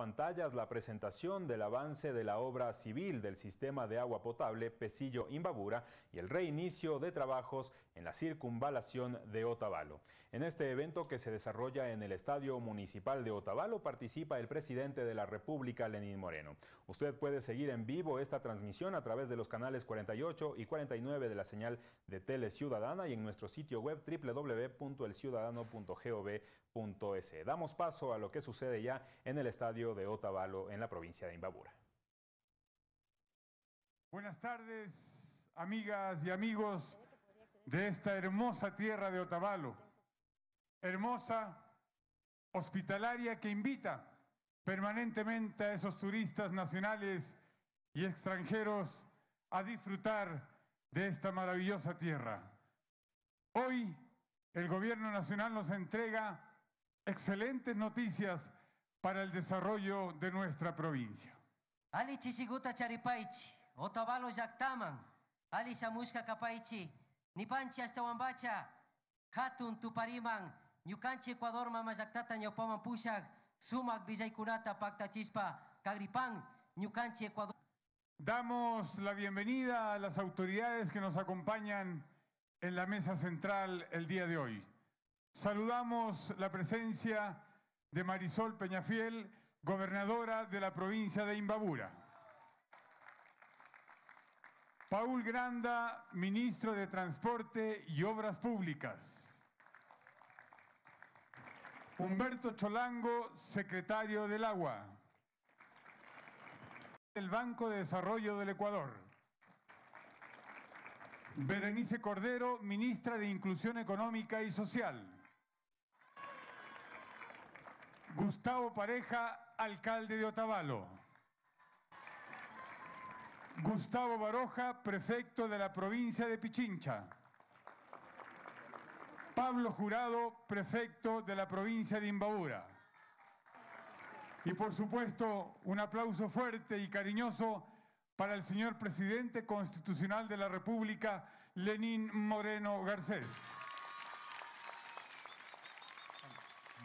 pantallas la presentación del avance de la obra civil del sistema de agua potable Pesillo-Imbabura y el reinicio de trabajos en la circunvalación de Otavalo. En este evento que se desarrolla en el Estadio Municipal de Otavalo participa el presidente de la República, Lenín Moreno. Usted puede seguir en vivo esta transmisión a través de los canales 48 y 49 de la señal de Tele Ciudadana y en nuestro sitio web www.elciudadano.gov.es. Damos paso a lo que sucede ya en el estadio de Otavalo, en la provincia de Imbabura. Buenas tardes, amigas y amigos de esta hermosa tierra de Otavalo. Hermosa, hospitalaria que invita permanentemente a esos turistas nacionales y extranjeros a disfrutar de esta maravillosa tierra. Hoy el gobierno nacional nos entrega excelentes noticias para el desarrollo de nuestra provincia. Ali chisiguta charipaichi, otavalo yaktaman, ali shamushka kapaichi, nipanchi hasta wambacha, hatun tupariman, ñukanchi Ecuador mama yaktata ñawpaman pushak, sumak villaykunata paktachispa, kagripan, ñukanchi Ecuador. Damos la bienvenida a las autoridades que nos acompañan en la mesa central el día de hoy. Saludamos la presencia de Marisol Peñafiel, gobernadora de la provincia de Imbabura. Paul Granda, ministro de Transporte y Obras Públicas. Humberto Cholango, secretario del Agua. El Banco de Desarrollo del Ecuador. Berenice Cordero, ministra de Inclusión Económica y Social. Gustavo Pareja, alcalde de Otavalo. Gustavo Baroja, prefecto de la provincia de Pichincha. Pablo Jurado, prefecto de la provincia de Imbabura. Y por supuesto, un aplauso fuerte y cariñoso para el señor presidente constitucional de la República, Lenín Moreno Garcés.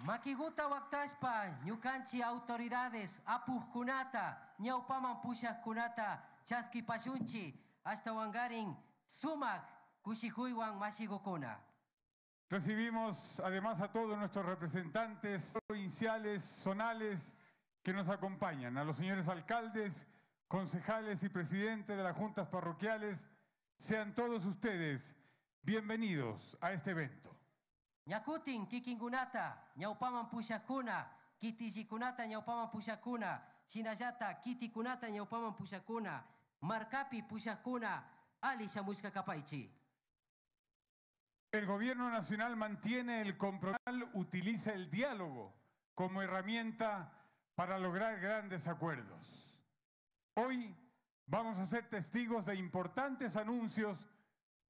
Makiguta waktashpa, ñukanchi autoridades, apukunata, ñawpaman pushakkunata, chaski pashunchi, hasta wangarin, sumak, kushikuywan mashigukuna. Recibimos además a todos nuestros representantes provinciales, zonales, que nos acompañan, a los señores alcaldes, concejales y presidentes de las juntas parroquiales. Sean todos ustedes bienvenidos a este evento. El gobierno nacional mantiene el compromiso, utiliza el diálogo como herramienta para lograr grandes acuerdos. Hoy vamos a ser testigos de importantes anuncios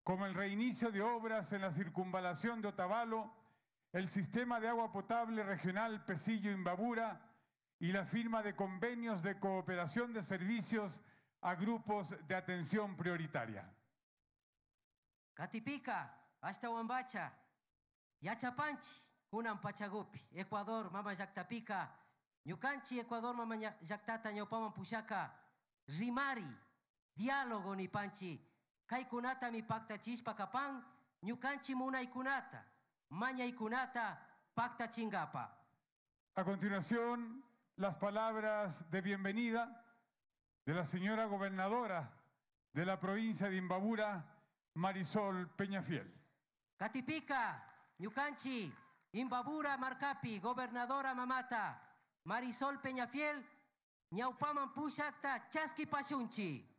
como el reinicio de obras en la circunvalación de Otavalo, el sistema de agua potable regional Pesillo-Imbabura y la firma de convenios de cooperación de servicios a grupos de atención prioritaria. Katipika, hasta Wambacha, Yachapanchi, Kunan Pachagupi, Ecuador, Mama Yaktapika, Ñukanchi, Ecuador, Mama Yaktata, Ñaupaman Pushaka, Rimari, diálogo ni kapan, Ñukanchi. A continuación, las palabras de bienvenida de la señora gobernadora de la provincia de Imbabura, Marisol Peñafiel. Katipika, Ñukanchi, Imbabura Marcapi, gobernadora Mamata, Marisol Peñafiel, Ñaupaman Pushakta, Chaski Pashunchi.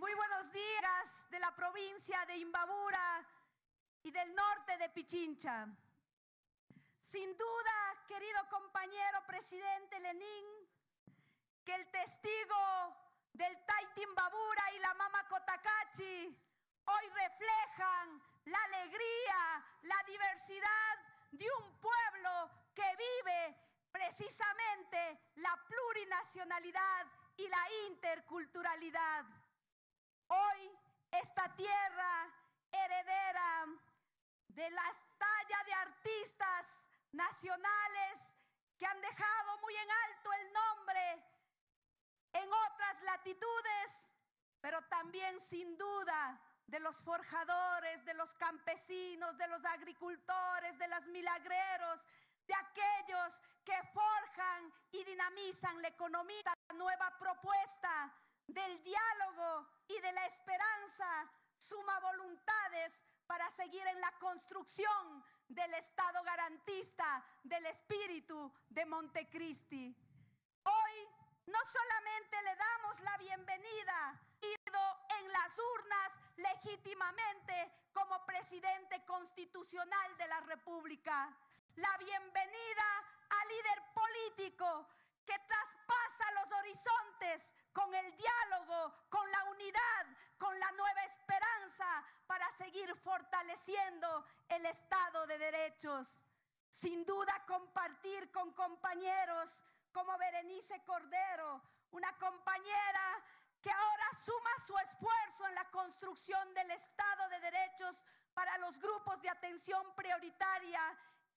Muy buenos días de la provincia de Imbabura y del norte de Pichincha. Sin duda, querido compañero presidente Lenín, que el testigo del Taitimbabura y la Mama Cotacachi hoy reflejan la alegría, la diversidad de un pueblo que vive precisamente la plurinacionalidad y la interculturalidad. Hoy esta tierra heredera de las tallas joya de artistas nacionales que han dejado muy en alto el nombre en otras latitudes, pero también sin duda de los forjadores, de los campesinos, de los agricultores, de los milagreros, de aquellos que forjan y dinamizan la economía, la nueva propuesta del diálogo y de la esperanza, suma voluntades para seguir en la construcción del Estado garantista del espíritu de Montecristi. Hoy no solamente le damos la bienvenida, ido en las urnas legítimamente como presidente constitucional de la República, la bienvenida al líder político que traspasa los horizontes con el diálogo, con la unidad, con la nueva esperanza para seguir fortaleciendo el Estado de Derechos. Sin duda compartir con compañeros como Berenice Cordero, una compañera que ahora suma su esfuerzo en la construcción del Estado de Derechos para los grupos de atención prioritaria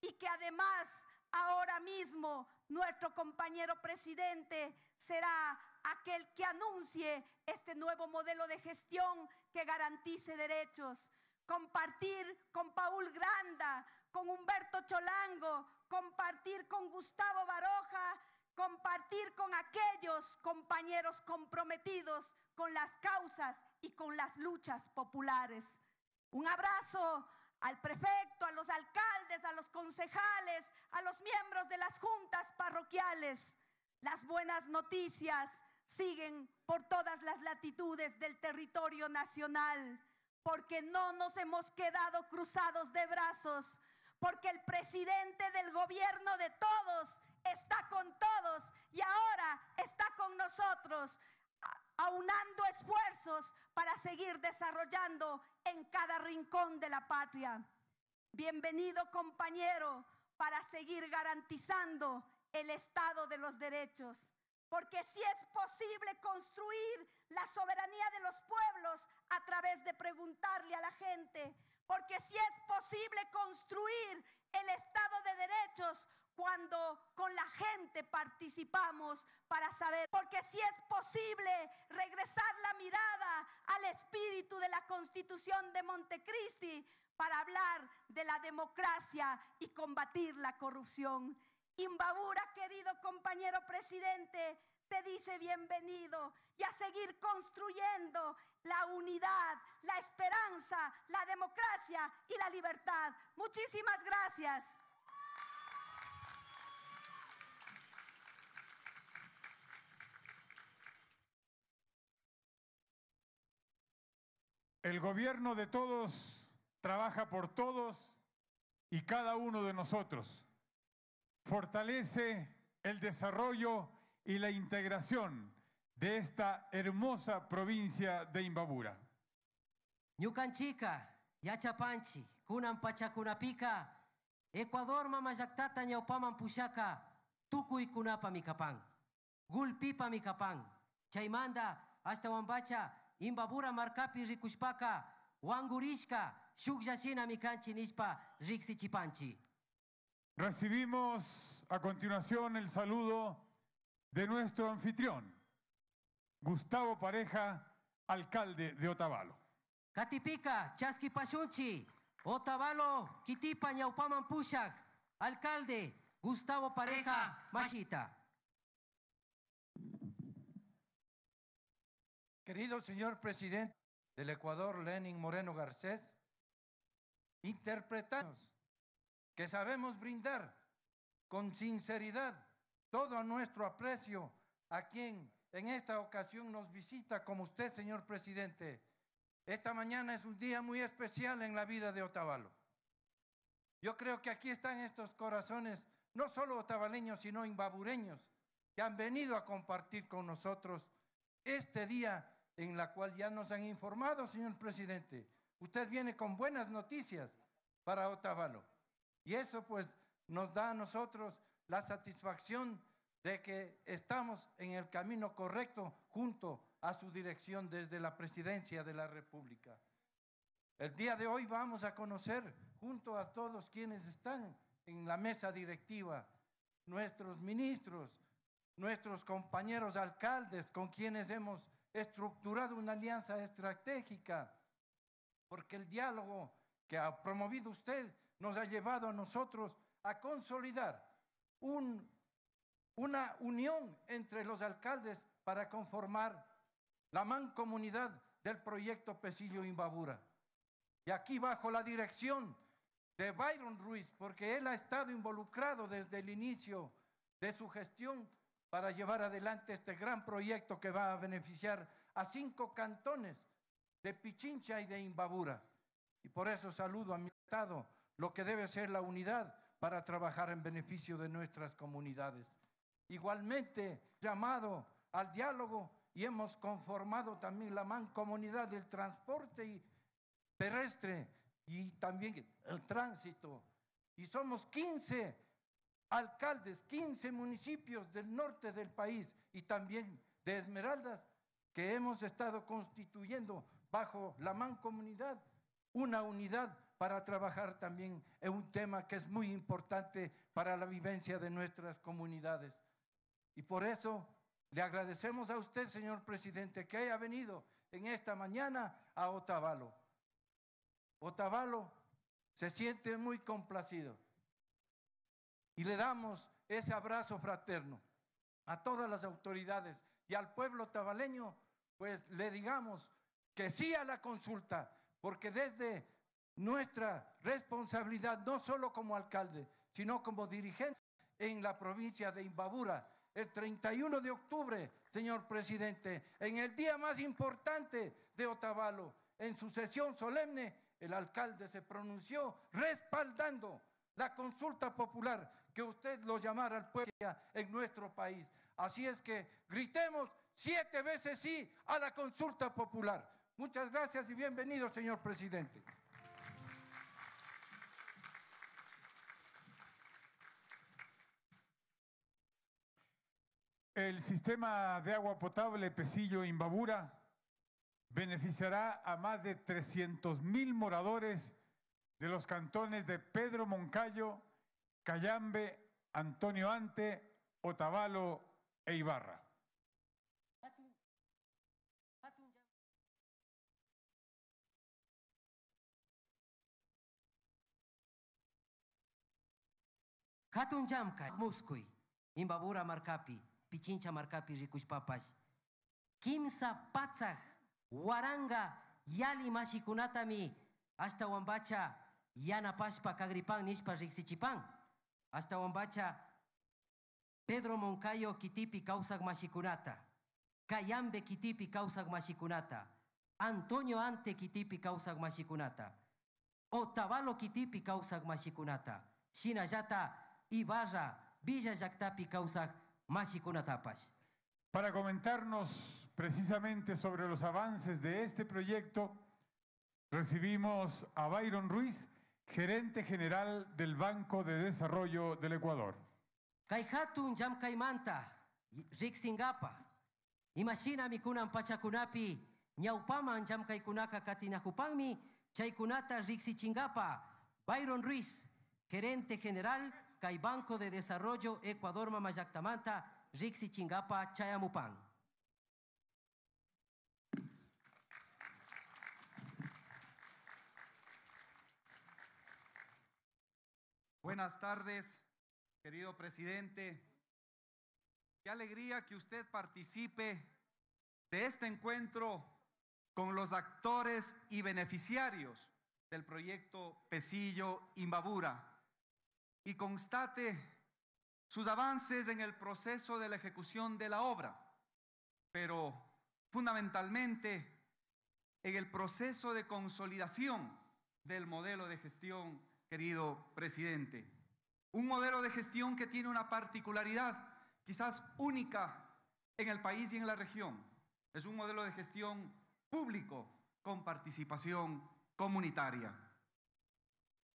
y que además ahora mismo nuestro compañero presidente será aquel que anuncie este nuevo modelo de gestión que garantice derechos. Compartir con Paul Granda, con Humberto Cholango, compartir con Gustavo Baroja, compartir con aquellos compañeros comprometidos con las causas y con las luchas populares. Un abrazo al prefecto, a los alcaldes, a los concejales, a los miembros de las juntas parroquiales. Las buenas noticias siguen por todas las latitudes del territorio nacional, porque no nos hemos quedado cruzados de brazos, porque el presidente del gobierno de todos está con todos y ahora está con nosotros, aunando esfuerzos para seguir desarrollando en cada rincón de la patria. Bienvenido compañero para seguir garantizando el Estado de los derechos. Porque si es posible construir la soberanía de los pueblos a través de preguntarle a la gente. Porque si es posible construir el Estado de derechos cuando con la gente participamos para saber, porque si es posible regresar la mirada al espíritu de la constitución de Montecristi para hablar de la democracia y combatir la corrupción. Imbabura, querido compañero presidente, te dice bienvenido y a seguir construyendo la unidad, la esperanza, la democracia y la libertad. Muchísimas gracias. El gobierno de todos trabaja por todos y cada uno de nosotros. Fortalece el desarrollo y la integración de esta hermosa provincia de Imbabura. Ñukanchika, Yachapanchi, Kunan Pachakunapika, Ecuador mamayaktata ñawpaman pushaka, tukuy kunapa mikapan, gulpipa mikapan, chaymanda hasta wambacha, Imbabura markapi rikushpaka, wangurishka, shukyashina mikanchi nispa riksichipanchi. Recibimos a continuación el saludo de nuestro anfitrión, Gustavo Pareja, alcalde de Otavalo. Katipika, Chaski Pashunchi, Otavalo, Kitipa Ñaupaman Pushak, alcalde Gustavo Pareja Machita. Querido señor presidente del Ecuador, Lenin Moreno Garcés, interpretamos que sabemos brindar con sinceridad todo nuestro aprecio a quien en esta ocasión nos visita como usted, señor presidente. Esta mañana es un día muy especial en la vida de Otavalo. Yo creo que aquí están estos corazones, no solo otavaleños, sino imbabureños, que han venido a compartir con nosotros este día en la cual ya nos han informado, señor presidente. Usted viene con buenas noticias para Otavalo. Y eso pues nos da a nosotros la satisfacción de que estamos en el camino correcto junto a su dirección desde la presidencia de la República. El día de hoy vamos a conocer junto a todos quienes están en la mesa directiva, nuestros ministros, nuestros compañeros alcaldes con quienes hemos estructurado una alianza estratégica, porque el diálogo que ha promovido usted nos ha llevado a nosotros a consolidar un, una unión entre los alcaldes para conformar la mancomunidad del proyecto Pesillo Imbabura. Y aquí bajo la dirección de Byron Ruiz, porque él ha estado involucrado desde el inicio de su gestión para llevar adelante este gran proyecto que va a beneficiar a cinco cantones de Pichincha y de Imbabura. Y por eso saludo a mi Estado lo que debe ser la unidad para trabajar en beneficio de nuestras comunidades. Igualmente, llamado al diálogo y hemos conformado también la mancomunidad del transporte terrestre y también el tránsito. Y somos 15 alcaldes, 15 municipios del norte del país y también de Esmeraldas que hemos estado constituyendo bajo la mancomunidad una unidad para trabajar también en un tema que es muy importante para la vivencia de nuestras comunidades. Y por eso le agradecemos a usted, señor presidente, que haya venido en esta mañana a Otavalo. Otavalo se siente muy complacido y le damos ese abrazo fraterno a todas las autoridades y al pueblo tabaleño, pues le digamos que sí a la consulta, porque desde nuestra responsabilidad, no solo como alcalde, sino como dirigente en la provincia de Imbabura, el 31 de octubre, señor presidente, en el día más importante de Otavalo, en su sesión solemne, el alcalde se pronunció respaldando la consulta popular que usted lo llamara al pueblo en nuestro país. Así es que gritemos siete veces sí a la consulta popular. Muchas gracias y bienvenido, señor presidente. El sistema de agua potable Pesillo Imbabura beneficiará a más de 300 mil moradores de los cantones de Pedro Moncayo, Cayambe, Antonio Ante, Otavalo e Ibarra. Katun jamka muskui, imbabura markapi, pichincha markapi rikus papas. Kimsa patzaj, waranga, yali masikunatami, hasta wambacha, yana paspa kagripan nispa rixichipan. Hasta wambacha, Pedro Moncayo kitipi kausak masikunata. Kayambe kitipi kausak masikunata. Antonio Ante kitipi kausak masikunata. Otavalo kitipi kausak masikunata. Sinayata Ibarra, Villa Yactapi kausak masikunatapas. Para comentarnos precisamente sobre los avances de este proyecto, recibimos a Byron Ruiz, gerente general del Banco de Desarrollo del Ecuador. Kay hatun jam kay manta, riksingapa. Imagina mi kunan pachakunapi, ñaupaman jam kay kunaka katinakupangmi, chay kunata riksichingapa. Byron Ruiz, gerente general kay Banco de Desarrollo Ecuador Mamayactamanta, riksichingapa chayamupan. Buenas tardes, querido presidente. Qué alegría que usted participe de este encuentro con los actores y beneficiarios del proyecto Pesillo Imbabura y constate sus avances en el proceso de la ejecución de la obra, pero fundamentalmente en el proceso de consolidación del modelo de gestión, querido presidente. Un modelo de gestión que tiene una particularidad quizás única en el país y en la región. Es un modelo de gestión público con participación comunitaria.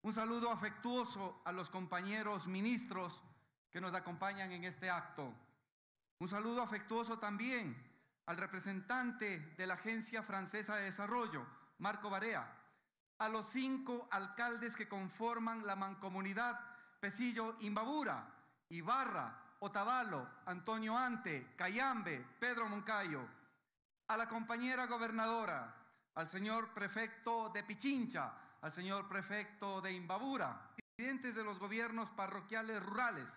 Un saludo afectuoso a los compañeros ministros que nos acompañan en este acto. Un saludo afectuoso también al representante de la Agencia Francesa de Desarrollo, Marco Barea, a los cinco alcaldes que conforman la mancomunidad Pesillo Imbabura, Ibarra, Otavalo, Antonio Ante, Cayambe, Pedro Moncayo, a la compañera gobernadora, al señor prefecto de Pichincha, al señor prefecto de Imbabura, presidentes de los gobiernos parroquiales rurales,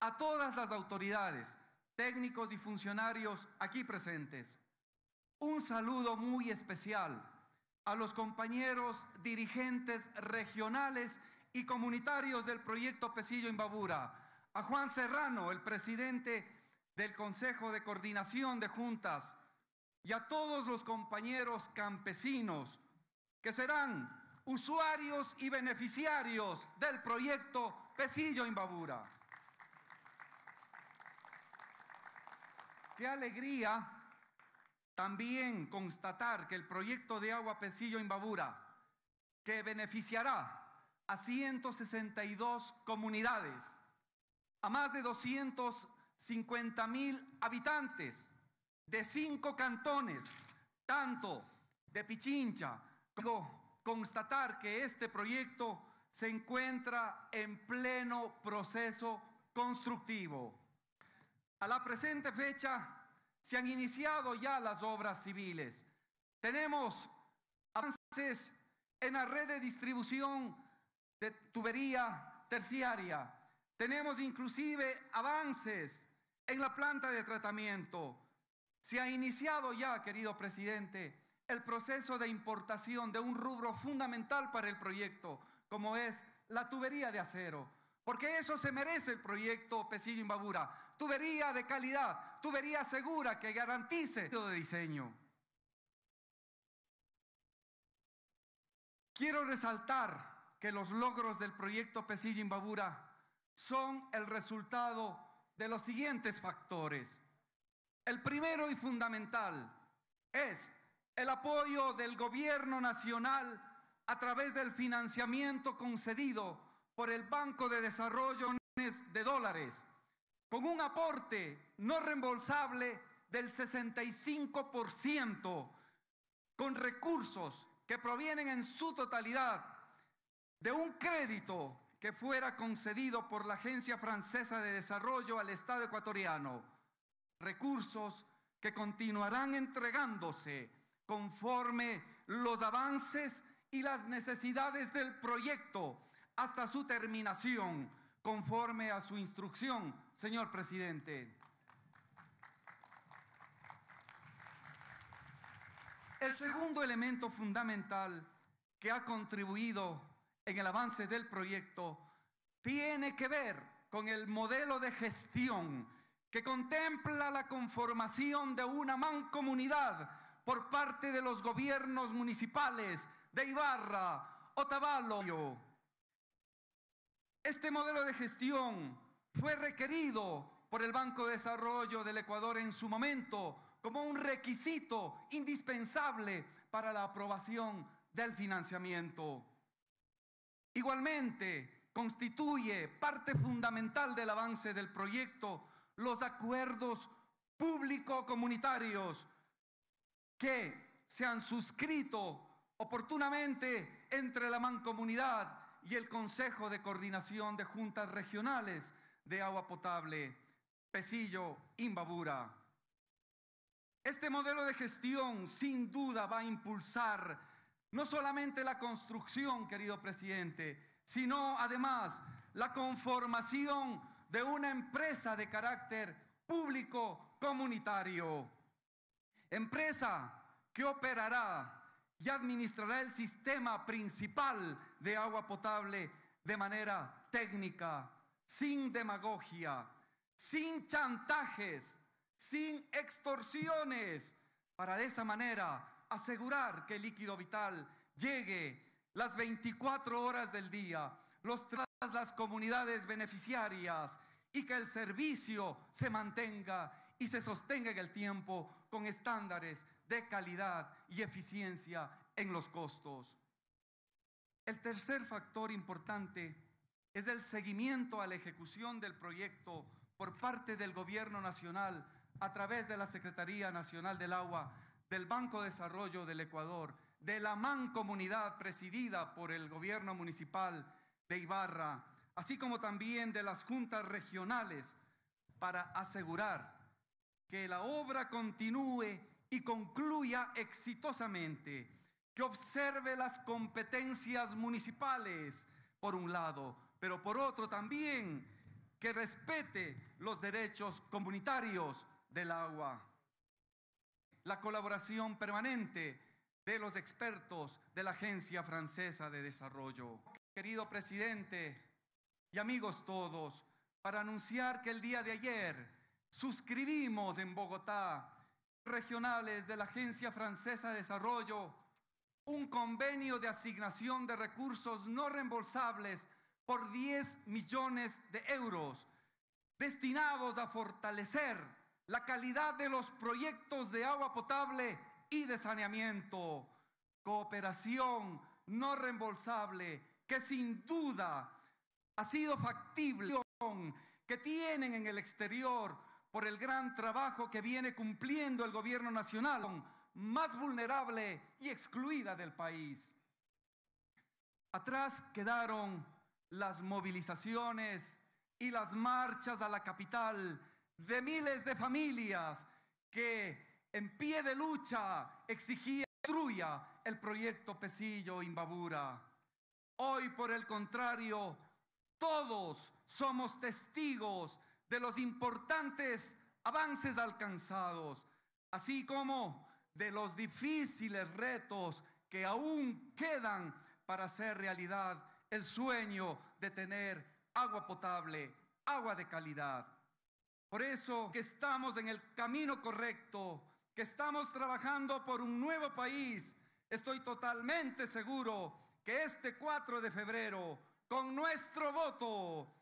a todas las autoridades, técnicos y funcionarios aquí presentes. Un saludo muy especial a los compañeros dirigentes regionales y comunitarios del proyecto Pesillo Imbabura, a Juan Serrano, el presidente del Consejo de Coordinación de Juntas, y a todos los compañeros campesinos que serán usuarios y beneficiarios del proyecto Pesillo Imbabura. Qué alegría también constatar que el proyecto de agua Pesillo Imbabura, que beneficiará a 162 comunidades, a más de 250 mil habitantes de cinco cantones, tanto de Pichincha, como constatar que este proyecto se encuentra en pleno proceso constructivo. A la presente fecha se han iniciado ya las obras civiles. Tenemos avances en la red de distribución de tubería terciaria. Tenemos inclusive avances en la planta de tratamiento. Se ha iniciado ya, querido presidente, el proceso de importación de un rubro fundamental para el proyecto, como es la tubería de acero. Porque eso se merece el proyecto Pesillo Imbabura. Tubería de calidad, tubería segura que garantice el de diseño. Quiero resaltar que los logros del proyecto Pesillo Imbabura son el resultado de los siguientes factores. El primero y fundamental es el apoyo del gobierno nacional a través del financiamiento concedido por el Banco de Desarrollo de dólares, con un aporte no reembolsable del 65%, con recursos que provienen en su totalidad de un crédito que fuera concedido por la Agencia Francesa de Desarrollo al Estado ecuatoriano. Recursos que continuarán entregándose conforme los avances y las necesidades del proyecto hasta su terminación, conforme a su instrucción, señor presidente. El segundo elemento fundamental que ha contribuido en el avance del proyecto tiene que ver con el modelo de gestión que contempla la conformación de una mancomunidad por parte de los gobiernos municipales de Ibarra, Otavalo, este modelo de gestión fue requerido por el Banco de Desarrollo del Ecuador en su momento como un requisito indispensable para la aprobación del financiamiento. Igualmente, constituye parte fundamental del avance del proyecto los acuerdos público-comunitarios que se han suscrito oportunamente entre la mancomunidad y el Consejo de Coordinación de Juntas Regionales de Agua Potable, Pesillo, Imbabura. Este modelo de gestión sin duda va a impulsar no solamente la construcción, querido presidente, sino además la conformación de una empresa de carácter público comunitario. Empresa que operará y administrará el sistema principal de agua potable de manera técnica, sin demagogia, sin chantajes, sin extorsiones, para de esa manera asegurar que el líquido vital llegue las 24 horas del día, los las comunidades beneficiarias y que el servicio se mantenga y se sostenga en el tiempo con estándares de calidad y eficiencia en los costos. El tercer factor importante es el seguimiento a la ejecución del proyecto por parte del Gobierno Nacional a través de la Secretaría Nacional del Agua, del Banco de Desarrollo del Ecuador, de la mancomunidad presidida por el gobierno municipal de Ibarra, así como también de las juntas regionales, para asegurar que la obra continúe y concluya exitosamente, que observe las competencias municipales, por un lado, pero por otro también que respete los derechos comunitarios del agua. La colaboración permanente de los expertos de la Agencia Francesa de Desarrollo. Querido presidente y amigos todos, para anunciar que el día de ayer suscribimos en Bogotá regionales de la Agencia Francesa de Desarrollo un convenio de asignación de recursos no reembolsables por 10 millones de euros destinados a fortalecer la calidad de los proyectos de agua potable y de saneamiento. Cooperación no reembolsable que sin duda ha sido factible, que tienen en el exterior por el gran trabajo que viene cumpliendo el gobierno nacional, más vulnerable y excluida del país. Atrás quedaron las movilizaciones y las marchas a la capital de miles de familias que en pie de lucha exigían destruya el proyecto Pesillo Imbabura. Hoy, por el contrario, todos somos testigos de los importantes avances alcanzados, así como de los difíciles retos que aún quedan para hacer realidad el sueño de tener agua potable, agua de calidad. Por eso que estamos en el camino correcto, que estamos trabajando por un nuevo país, estoy totalmente seguro que este 4 de febrero, con nuestro voto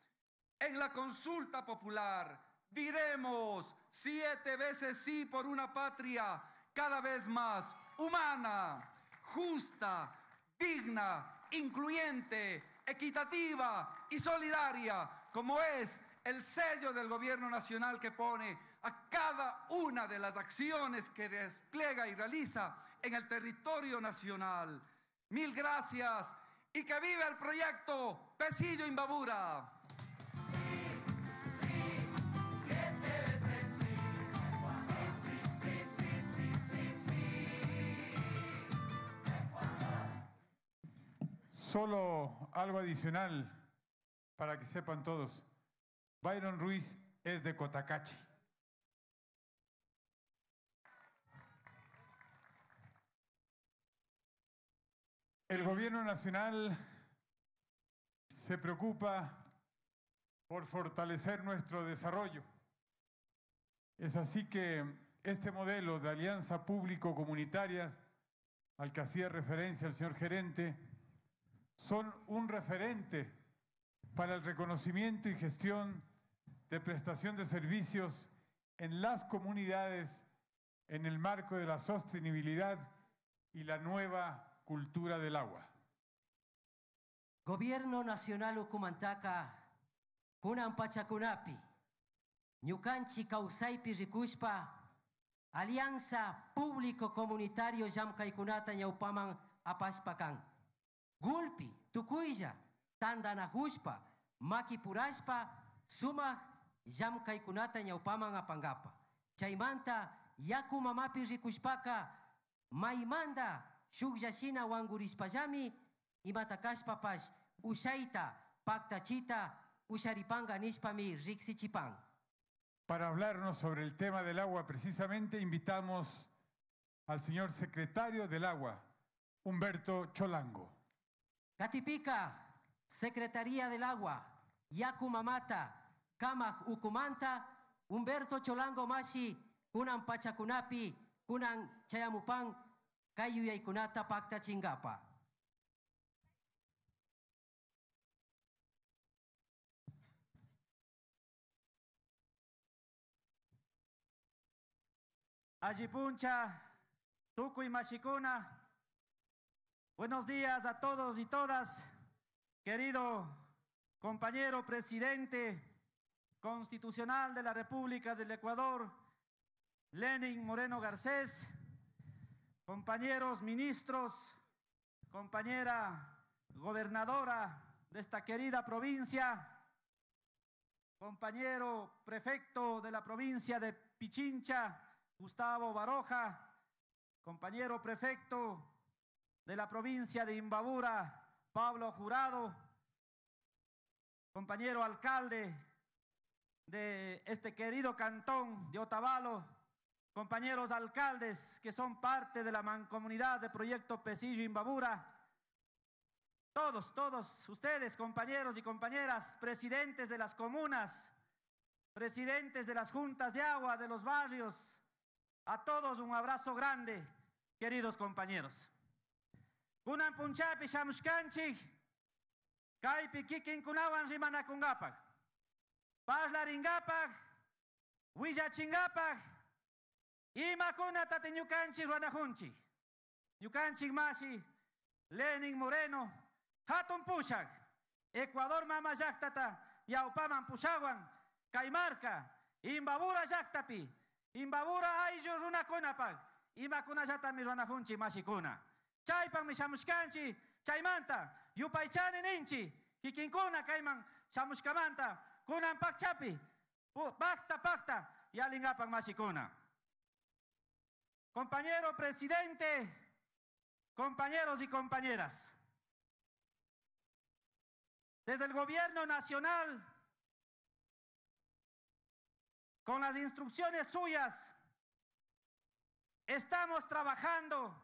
en la consulta popular, diremos siete veces sí por una patria cada vez más humana, justa, digna, incluyente, equitativa y solidaria, como es el sello del gobierno nacional que pone a cada una de las acciones que despliega y realiza en el territorio nacional. Mil gracias y que viva el proyecto Pesillo Imbabura. Solo algo adicional para que sepan todos. Byron Ruiz es de Cotacachi. El gobierno nacional se preocupa por fortalecer nuestro desarrollo. Es así que este modelo de alianza público-comunitaria al que hacía referencia el señor gerente son un referente para el reconocimiento y gestión de prestación de servicios en las comunidades en el marco de la sostenibilidad y la nueva cultura del agua. Gobierno Nacional Ucumantaca, kunan pachakunapi, ñukanchi kausaypi rikushpa, Alianza Público Comunitario llamkaykunata ñawpaman apashpa Gulpi, tukuylla, tandanahushpa, makipurashpa, sumaq llamkaykunata ñawpaman apangapa. Chaymanta yaku mamapi rikushpaka, maymanda shukllashina wangurispallami, imatakashpapash ushaita, paktachita, usharipanga nispami rixichipan. Para hablarnos sobre el tema del agua, precisamente invitamos al señor secretario del agua, Humberto Cholango. Catipika, Secretaría del Agua, Yakumamata, Kamaj Ukumanta, Humberto Cholango Mashi, Kunan Pachakunapi, Kunan Chayamupan, Kayuyaykunata Pacta Chingapa. Ajipuncha, Tukuy Mashikuna, buenos días a todos y todas, querido compañero presidente constitucional de la República del Ecuador, Lenin Moreno Garcés, compañeros ministros, compañera gobernadora de esta querida provincia, compañero prefecto de la provincia de Pichincha, Gustavo Baroja, compañero prefecto de la provincia de Imbabura, Pablo Jurado, compañero alcalde de este querido cantón de Otavalo, compañeros alcaldes que son parte de la mancomunidad de Proyecto Pesillo Imbabura, todos, todos ustedes, compañeros y compañeras, presidentes de las comunas, presidentes de las juntas de agua de los barrios, a todos un abrazo grande, queridos compañeros. Kunan punchapi shamushkanchik, kaypi kikin kunawan rimanakungapak, parlaringapak, willachingapak, imakuna tati ñukanchik ruanajunchik. Ñukanchik mashi, Lenin Moreno, hatun pushak, Ecuador mama llaktata, yaupaman pushawan, kaymarka, imbabura llaktapi, imbabura ayllu runakunapak, imakunallatami ruanajunchik mashikuna. Chaypan mi shamushkanchi, chaymanta, yupaychani ninchi, kikinkuna kayman shamushkamanta, kunan pakchapi, pakta pakta, yalingapan mashikuna. Compañero presidente, compañeros y compañeras, desde el gobierno nacional, con las instrucciones suyas, estamos trabajando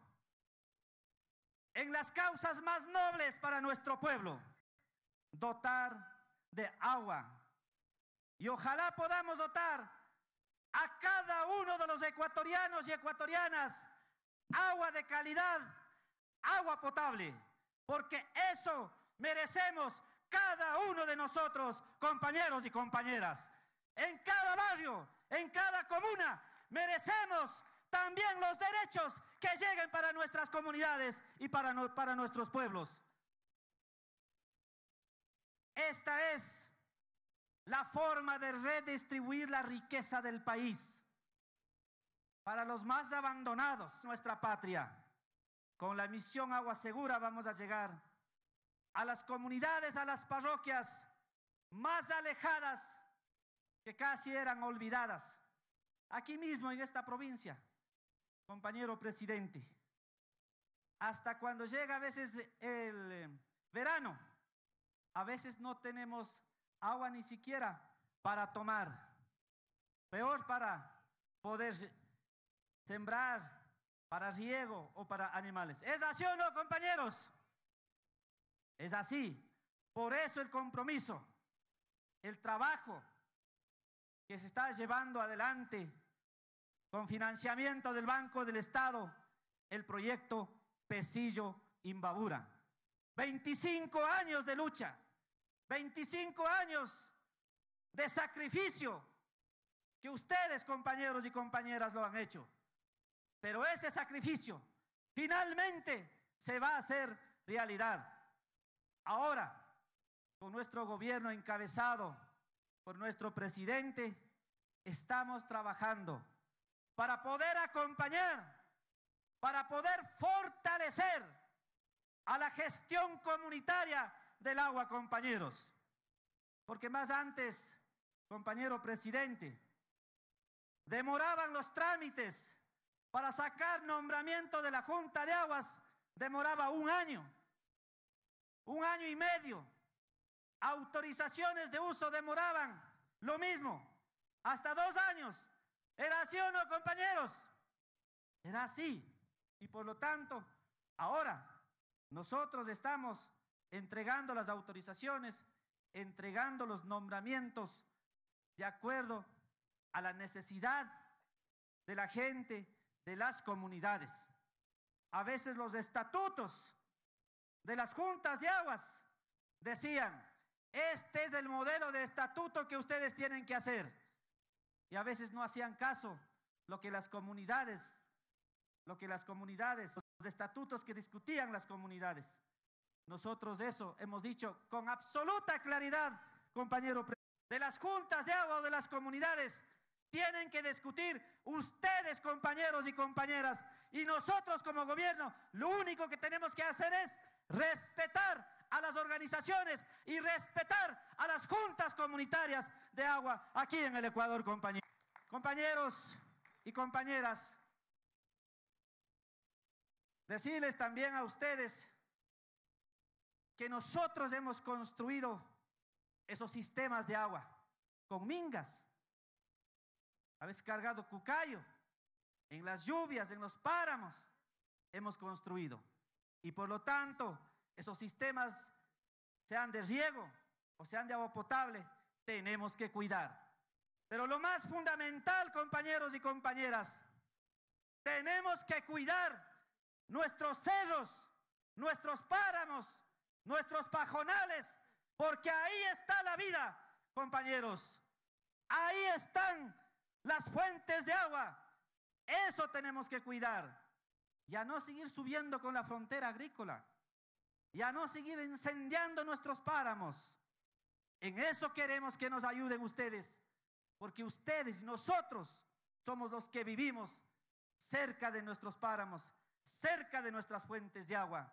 en las causas más nobles para nuestro pueblo, dotar de agua. Y ojalá podamos dotar a cada uno de los ecuatorianos y ecuatorianas agua de calidad, agua potable, porque eso merecemos cada uno de nosotros, compañeros y compañeras. En cada barrio, en cada comuna, merecemos también los derechos que lleguen para nuestras comunidades y para, para nuestros pueblos. Esta es la forma de redistribuir la riqueza del país para los más abandonados, nuestra patria. Con la misión Agua Segura vamos a llegar a las comunidades, a las parroquias más alejadas que casi eran olvidadas. Aquí mismo en esta provincia, compañero presidente, hasta cuando llega a veces el eh, verano, a veces no tenemos agua ni siquiera para tomar, peor para poder sembrar, para riego o para animales. ¿Es así o no, compañeros? Es así. Por eso el compromiso, el trabajo que se está llevando adelante con financiamiento del Banco del Estado, el proyecto Pesillo Imbabura. 25 años de lucha, 25 años de sacrificio que ustedes, compañeros y compañeras, lo han hecho. Pero ese sacrificio finalmente se va a hacer realidad. Ahora, con nuestro gobierno encabezado por nuestro presidente, estamos trabajando para poder acompañar, para poder fortalecer a la gestión comunitaria del agua, compañeros. Porque más antes, compañero presidente, demoraban los trámites para sacar nombramiento de la Junta de Aguas, demoraba un año, un año y medio. Autorizaciones de uso demoraban lo mismo, hasta dos años. ¿Era así o no, compañeros? Era así. Y por lo tanto, ahora nosotros estamos entregando las autorizaciones, entregando los nombramientos de acuerdo a la necesidad de la gente, de las comunidades. A veces los estatutos de las juntas de aguas decían, este es el modelo de estatuto que ustedes tienen que hacer. Y a veces no hacían caso lo que las comunidades, lo que las comunidades, los estatutos que discutían las comunidades. Nosotros eso hemos dicho con absoluta claridad, compañero, de las juntas de agua o de las comunidades, tienen que discutir ustedes, compañeros y compañeras, Y nosotros como gobierno lo único que tenemos que hacer es respetar a las organizaciones y respetar a las juntas comunitarias de agua aquí en el Ecuador, compañeros. Compañeros y compañeras, decirles también a ustedes que nosotros hemos construido esos sistemas de agua con mingas. Habéis cargado cucayo en las lluvias, en los páramos, hemos construido. Y por lo tanto, esos sistemas, sean de riego o sean de agua potable, tenemos que cuidar. Pero lo más fundamental, compañeros y compañeras, tenemos que cuidar nuestros cerros, nuestros páramos, nuestros pajonales, porque ahí está la vida, compañeros. Ahí están las fuentes de agua. Eso tenemos que cuidar. Y a no seguir subiendo con la frontera agrícola. Y a no seguir incendiando nuestros páramos. En eso queremos que nos ayuden ustedes. Porque ustedes y nosotros somos los que vivimos cerca de nuestros páramos, cerca de nuestras fuentes de agua.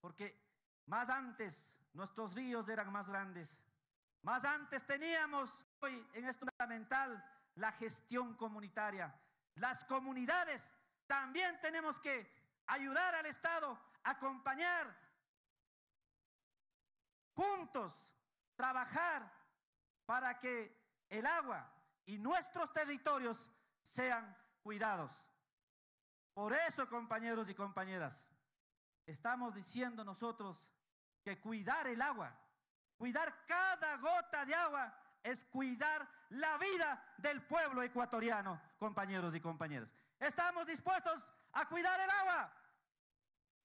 Porque más antes nuestros ríos eran más grandes. Más antes teníamos hoy en esto fundamental la gestión comunitaria. Las comunidades también tenemos que ayudar al Estado, acompañar juntos, trabajar para que el agua y nuestros territorios sean cuidados. Por eso, compañeros y compañeras, estamos diciendo nosotros que cuidar el agua, cuidar cada gota de agua, es cuidar la vida del pueblo ecuatoriano, compañeros y compañeras. ¿Estamos dispuestos a cuidar el agua?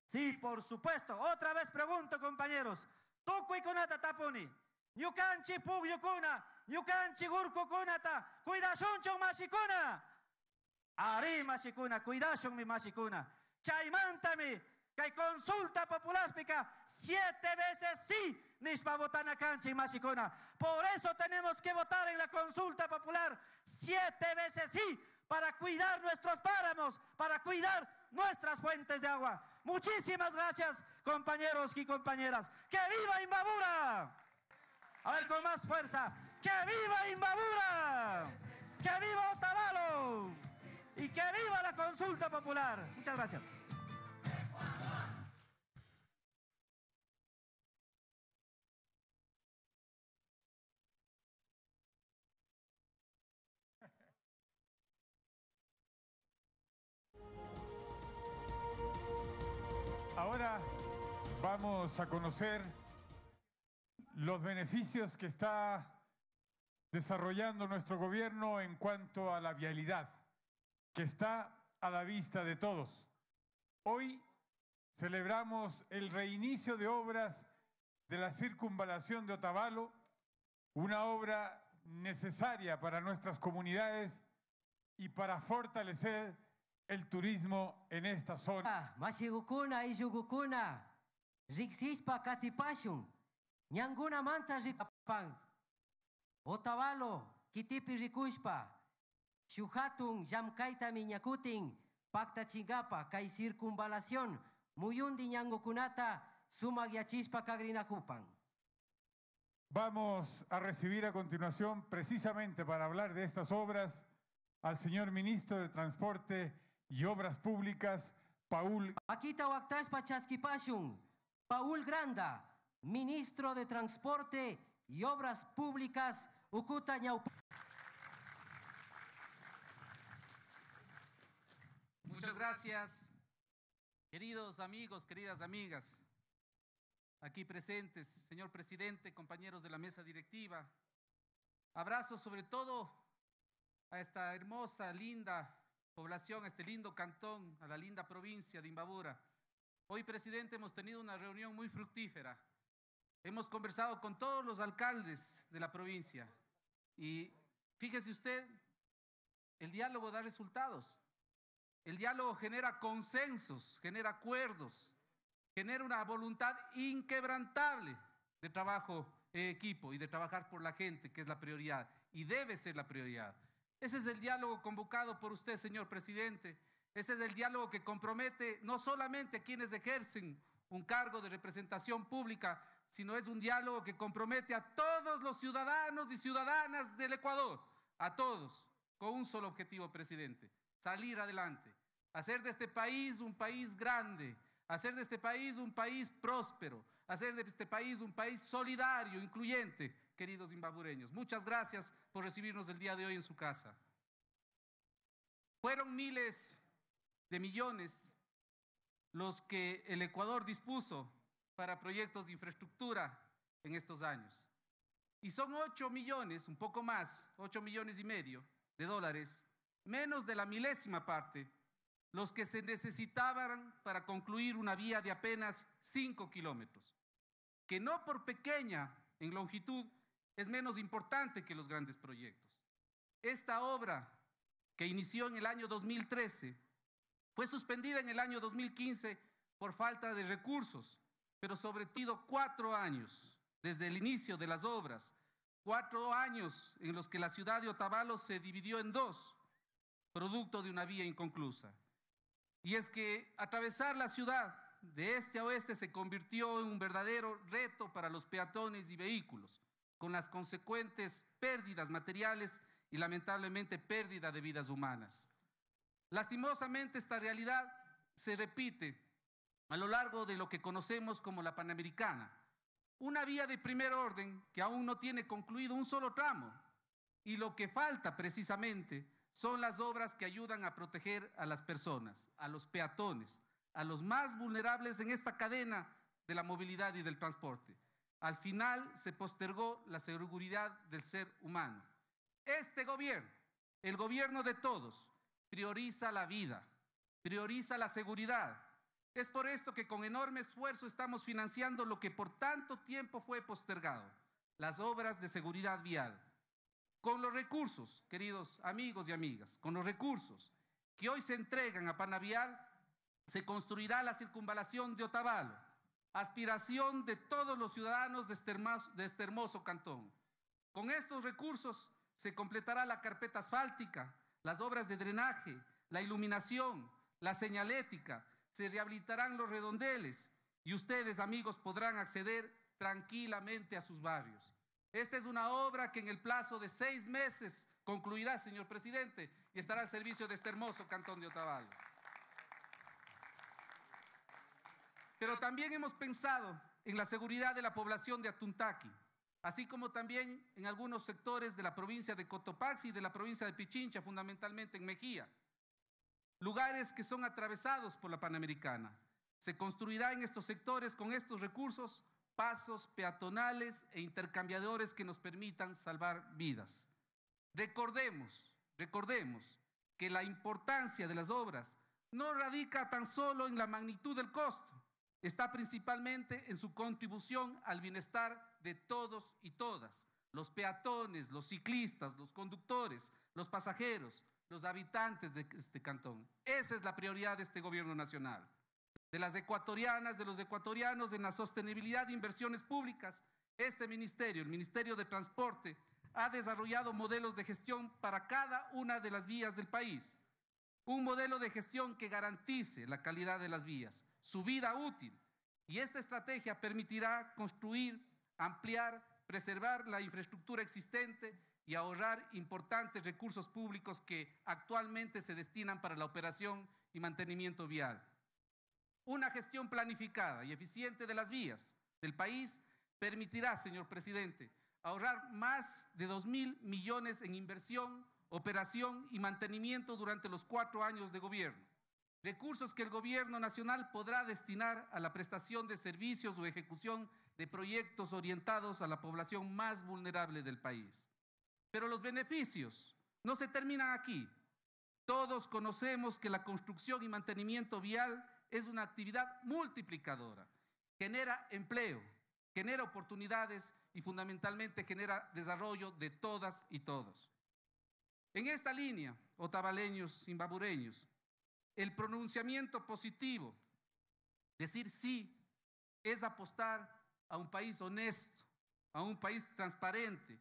Sí, por supuesto. Otra vez pregunto, compañeros. Tuku y kunata tapuni. Nyukanchi pugyukuna. Nyukanchi gurku kunata. Cuidashunchon mashikuna. Ari mashikuna. Cuidashun mi mashikuna. Chaimantami. Que consulta popular pica siete veces sí, Nishpa Botana Canchi Mashikuna. Por eso tenemos que votar en la consulta popular siete veces sí, para cuidar nuestros páramos, para cuidar nuestras fuentes de agua. Muchísimas gracias, compañeros y compañeras. ¡Que viva Imbabura! A ver, con más fuerza. ¡Que viva Imbabura! ¡Que viva Otavalo! Y que viva la consulta popular. Muchas gracias. Ahora vamos a conocer los beneficios que está desarrollando nuestro gobierno en cuanto a la vialidad, que está a la vista de todos. Hoy celebramos el reinicio de obras de la circunvalación de Otavalo, una obra necesaria para nuestras comunidades y para fortalecer el turismo en esta zona. Nyanguna Manta Rikapang, Otavalo, Kitipi Rikushpa, Shuhatun, Jamkaita Minyakutin, Pacta Chingapa, Kai Circunvalación, Muyundi Nyangukunata, Sumagiachispa Kagrinakupan. Vamos a recibir a continuación, precisamente para hablar de estas obras, al señor ministro de Transporte y Obras Públicas, Paul. Akita Waktaspa Chaskipashun, Paul Granda, ministro de Transporte y Obras Públicas, Ukuta Ñaupa. Muchas gracias, queridos amigos, queridas amigas, aquí presentes, señor presidente, compañeros de la mesa directiva. Abrazos sobre todo a esta hermosa, linda población, a este lindo cantón, a la linda provincia de Imbabura. Hoy, presidente, hemos tenido una reunión muy fructífera. Hemos conversado con todos los alcaldes de la provincia y fíjese usted, el diálogo da resultados. El diálogo genera consensos, genera acuerdos, genera una voluntad inquebrantable de trabajo en equipo y de trabajar por la gente, que es la prioridad y debe ser la prioridad. Ese es el diálogo convocado por usted, señor presidente. Ese es el diálogo que compromete no solamente a quienes ejercen un cargo de representación pública, sino es un diálogo que compromete a todos los ciudadanos y ciudadanas del Ecuador, a todos, con un solo objetivo, presidente, salir adelante, hacer de este país un país grande, hacer de este país un país próspero, hacer de este país un país solidario, incluyente, queridos imbabureños. Muchas gracias por recibirnos el día de hoy en su casa. Fueron miles de millones los que el Ecuador dispuso para proyectos de infraestructura en estos años. Y son 8 millones, un poco más, 8 millones y medio de dólares, menos de la milésima parte, los que se necesitaban para concluir una vía de apenas 5 kilómetros, que no por pequeña en longitud es menos importante que los grandes proyectos. Esta obra, que inició en el año 2013, fue suspendida en el año 2015 por falta de recursos, pero sobre todo cuatro años desde el inicio de las obras, cuatro años en los que la ciudad de Otavalo se dividió en dos, producto de una vía inconclusa. Y es que atravesar la ciudad de este a oeste se convirtió en un verdadero reto para los peatones y vehículos, con las consecuentes pérdidas materiales y lamentablemente pérdida de vidas humanas. Lastimosamente esta realidad se repite a lo largo de lo que conocemos como la Panamericana, una vía de primer orden que aún no tiene concluido un solo tramo. Y lo que falta precisamente son las obras que ayudan a proteger a las personas, a los peatones, a los más vulnerables en esta cadena de la movilidad y del transporte. Al final se postergó la seguridad del ser humano. Este gobierno, el gobierno de todos, prioriza la vida, prioriza la seguridad. Es por esto que con enorme esfuerzo estamos financiando lo que por tanto tiempo fue postergado, las obras de seguridad vial. Con los recursos, queridos amigos y amigas, con los recursos que hoy se entregan a Panavial, se construirá la circunvalación de Otavalo, aspiración de todos los ciudadanos de este hermoso, de este hermoso cantón. Con estos recursos se completará la carpeta asfáltica, las obras de drenaje, la iluminación, la señalética, se rehabilitarán los redondeles y ustedes, amigos, podrán acceder tranquilamente a sus barrios. Esta es una obra que en el plazo de seis meses concluirá, señor presidente, y estará al servicio de este hermoso cantón de Otavalo. Pero también hemos pensado en la seguridad de la población de Atuntaqui, así como también en algunos sectores de la provincia de Cotopaxi y de la provincia de Pichincha, fundamentalmente en Mejía. Lugares que son atravesados por la Panamericana. Se construirá en estos sectores con estos recursos pasos peatonales e intercambiadores que nos permitan salvar vidas. Recordemos, recordemos que la importancia de las obras no radica tan solo en la magnitud del costo, está principalmente en su contribución al bienestar de todos y todas, los peatones, los ciclistas, los conductores, los pasajeros, los habitantes de este cantón. Esa es la prioridad de este gobierno nacional. De las ecuatorianas, de los ecuatorianos en la sostenibilidad de inversiones públicas, este ministerio, el Ministerio de Transporte, ha desarrollado modelos de gestión para cada una de las vías del país. Un modelo de gestión que garantice la calidad de las vías, su vida útil. Y esta estrategia permitirá construir, ampliar, preservar la infraestructura existente y ahorrar importantes recursos públicos que actualmente se destinan para la operación y mantenimiento vial. Una gestión planificada y eficiente de las vías del país permitirá, señor presidente, ahorrar más de 2 mil millones en inversión, operación y mantenimiento durante los cuatro años de gobierno recursos que el gobierno nacional podrá destinar a la prestación de servicios o ejecución de proyectos orientados a la población más vulnerable del país. Pero los beneficios no se terminan aquí. Todos conocemos que la construcción y mantenimiento vial es una actividad multiplicadora. Genera empleo, genera oportunidades y fundamentalmente genera desarrollo de todas y todos. En esta línea, otavaleños, imbabureños, el pronunciamiento positivo, decir sí, es apostar a un país honesto, a un país transparente,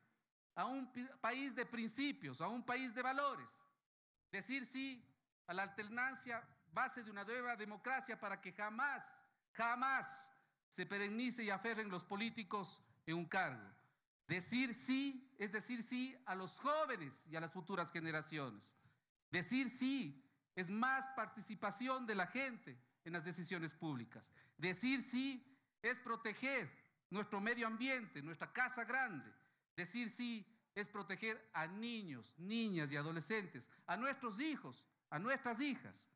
a un país de principios, a un país de valores. Decir sí a la alternancia base de una nueva democracia para que jamás, jamás se perennice y aferren los políticos en un cargo. Decir sí es decir sí a los jóvenes y a las futuras generaciones. Decir sí es más participación de la gente en las decisiones públicas. Decir sí es proteger nuestro medio ambiente, nuestra casa grande. Decir sí es proteger a niños, niñas y adolescentes, a nuestros hijos, a nuestras hijas.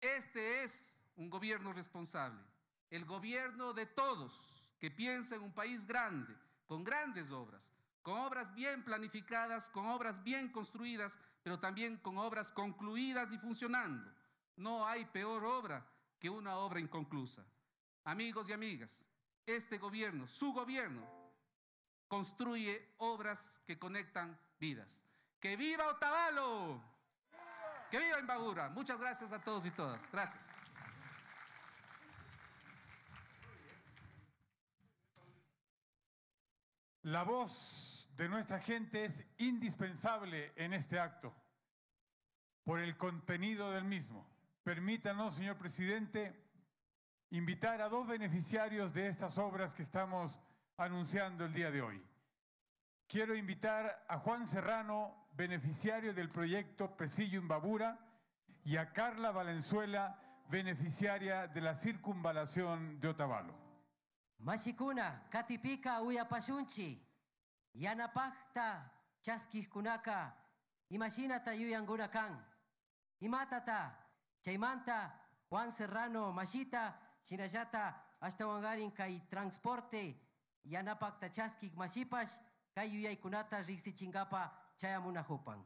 Este es un gobierno responsable, el gobierno de todos, que piensa en un país grande, con grandes obras, con obras bien planificadas, con obras bien construidas, pero también con obras concluidas y funcionando. No hay peor obra que una obra inconclusa. Amigos y amigas, este gobierno, su gobierno, construye obras que conectan vidas. ¡Que viva Otavalo! ¡Que viva Imbabura! Muchas gracias a todos y todas. Gracias. La voz de nuestra gente es indispensable en este acto por el contenido del mismo. Permítanos, señor presidente, invitar a dos beneficiarios de estas obras que estamos anunciando el día de hoy. Quiero invitar a Juan Serrano, beneficiario del proyecto Pesillo Imbabura, y a Carla Valenzuela, beneficiaria de la circunvalación de Otavalo. Mashikuna, katipika uyapashunchi, yanapakta chaskijkunaka, imashinata yuyangunakan, imatata, chaymanta, Juan Serrano, mashita, shinayata, hasta wangarin kay transporte, yanapakta chaskik mashipash, kay yuyaykunata riksichingapa chayamunahupan.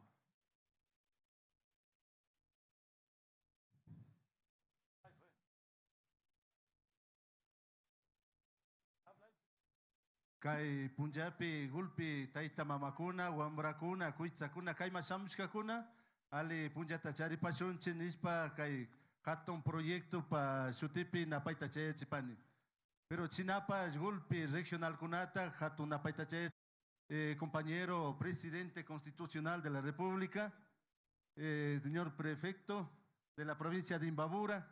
kay punjapi gulpi tayta mamakuna wambrakuna kuytsakuna kayma shamushkakuna ali punllata charipashunchi nispa kay hatun proyecto pa shutipi napayta chayachipani pero chinapas gulpi regionalkunata hatun napayta chay eh, compañero presidente constitucional de la república eh, señor prefecto de la provincia de Imbabura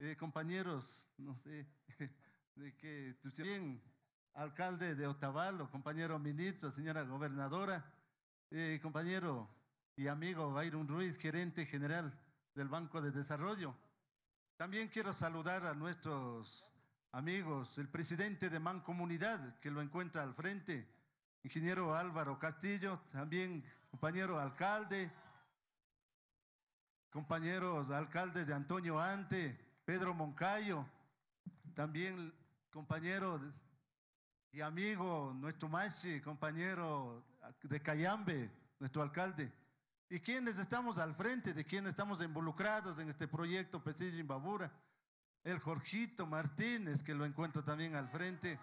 eh, compañeros no sé de que bien alcalde de Otavalo, compañero ministro, señora gobernadora, eh, compañero y amigo Byron Ruiz, gerente general del Banco de Desarrollo. También quiero saludar a nuestros amigos, el presidente de Mancomunidad, que lo encuentra al frente, ingeniero Álvaro Castillo, también compañero alcalde, compañeros alcaldes de Antonio Ante, Pedro Moncayo, también compañeros y amigo, nuestro Machi, compañero de Cayambe, nuestro alcalde, y quienes estamos al frente, de quienes estamos involucrados en este proyecto Pesillo Imbabura, el Jorgito Martínez, que lo encuentro también al frente,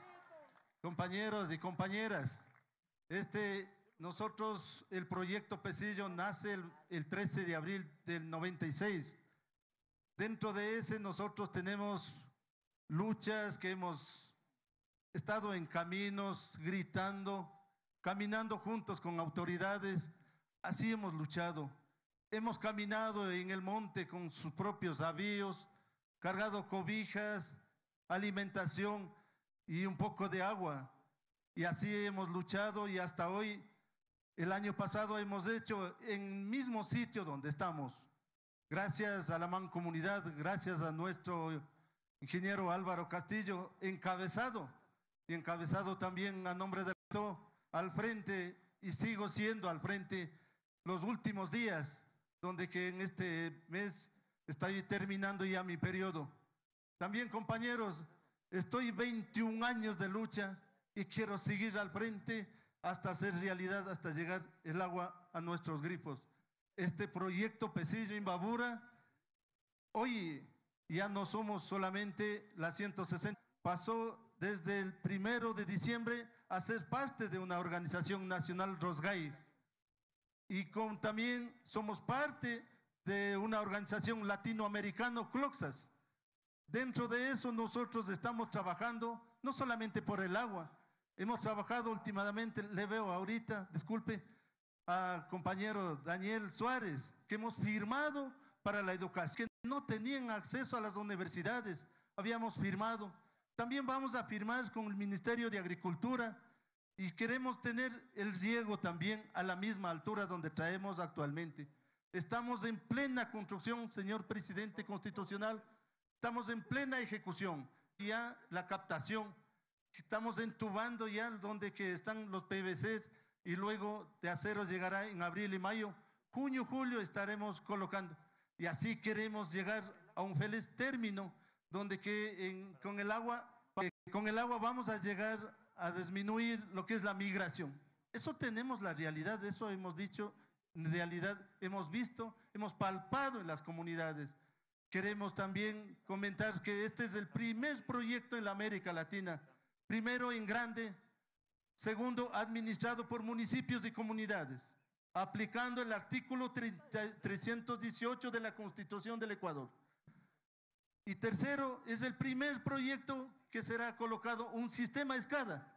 compañeros y compañeras, este, nosotros, el proyecto Pesillo nace el, el 13 de abril del 96. Dentro de ese nosotros tenemos luchas que hemos estado en caminos, gritando, caminando juntos con autoridades. Así hemos luchado. Hemos caminado en el monte con sus propios avíos, cargado cobijas, alimentación y un poco de agua. Y así hemos luchado y hasta hoy, el año pasado hemos hecho en el mismo sitio donde estamos. Gracias a la mancomunidad, gracias a nuestro ingeniero Álvaro Castillo, encabezado y encabezado también a nombre del al frente y sigo siendo al frente los últimos días, donde que en este mes estoy terminando ya mi periodo. También compañeros, estoy 21 años de lucha y quiero seguir al frente hasta hacer realidad, hasta llegar el agua a nuestros grifos. Este proyecto Pesillo Imbabura, hoy ya no somos solamente la 160, pasó desde el primero de diciembre a ser parte de una organización nacional Rosgay. Y con, también somos parte de una organización latinoamericana, Cloxas. Dentro de eso nosotros estamos trabajando no solamente por el agua, hemos trabajado últimamente, le veo ahorita, disculpe, a compañero Daniel Suárez, que hemos firmado para la educación, que no tenían acceso a las universidades. Habíamos firmado. También vamos a firmar con el Ministerio de Agricultura y queremos tener el riego también a la misma altura donde traemos actualmente. Estamos en plena construcción, señor presidente constitucional. Estamos en plena ejecución. Ya la captación. Estamos entubando ya donde que están los PVCs y luego de acero llegará en abril y mayo. Junio, julio estaremos colocando. Y así queremos llegar a un feliz término donde que con el agua, con el agua vamos a llegar a disminuir lo que es la migración. Eso tenemos la realidad, eso hemos dicho, en realidad hemos visto, hemos palpado en las comunidades. Queremos también comentar que este es el primer proyecto en la América Latina, primero en grande, segundo administrado por municipios y comunidades, aplicando el artículo 318 de la Constitución del Ecuador. Y tercero, es el primer proyecto que será colocado un sistema escada.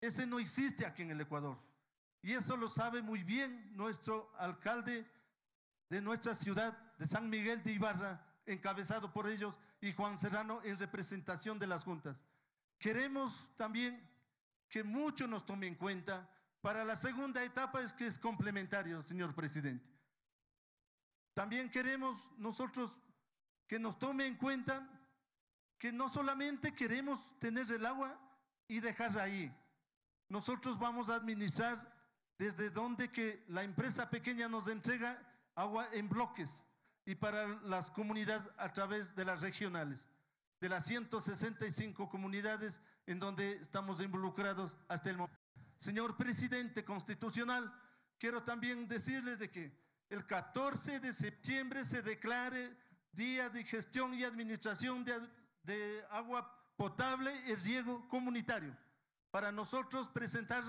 Ese no existe aquí en el Ecuador. Y eso lo sabe muy bien nuestro alcalde de nuestra ciudad, de San Miguel de Ibarra, encabezado por ellos, y Juan Serrano en representación de las juntas. Queremos también que mucho nos tome en cuenta para la segunda etapa, es que es complementario, señor presidente. También queremos nosotros que nos tome en cuenta que no solamente queremos tener el agua y dejarla ahí. Nosotros vamos a administrar desde donde que la empresa pequeña nos entrega agua en bloques y para las comunidades a través de las regionales, de las 165 comunidades en donde estamos involucrados hasta el momento. Señor presidente constitucional, quiero también decirles de que el 14 de septiembre se declare Día de Gestión y Administración de, de Agua Potable y Riego Comunitario. Para nosotros presentar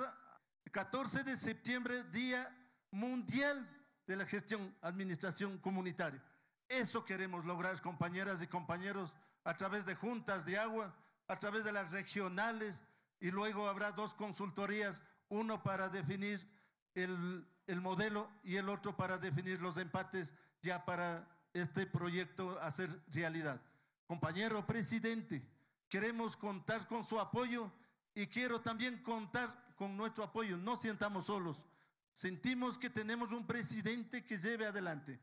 14 de septiembre, Día Mundial de la Gestión Administración Comunitaria. Eso queremos lograr, compañeras y compañeros, a través de juntas de agua, a través de las regionales, y luego habrá dos consultorías, uno para definir el, el modelo y el otro para definir los empates ya para este proyecto hacer realidad. Compañero presidente, queremos contar con su apoyo y quiero también contar con nuestro apoyo. No sientamos solos. Sentimos que tenemos un presidente que lleve adelante.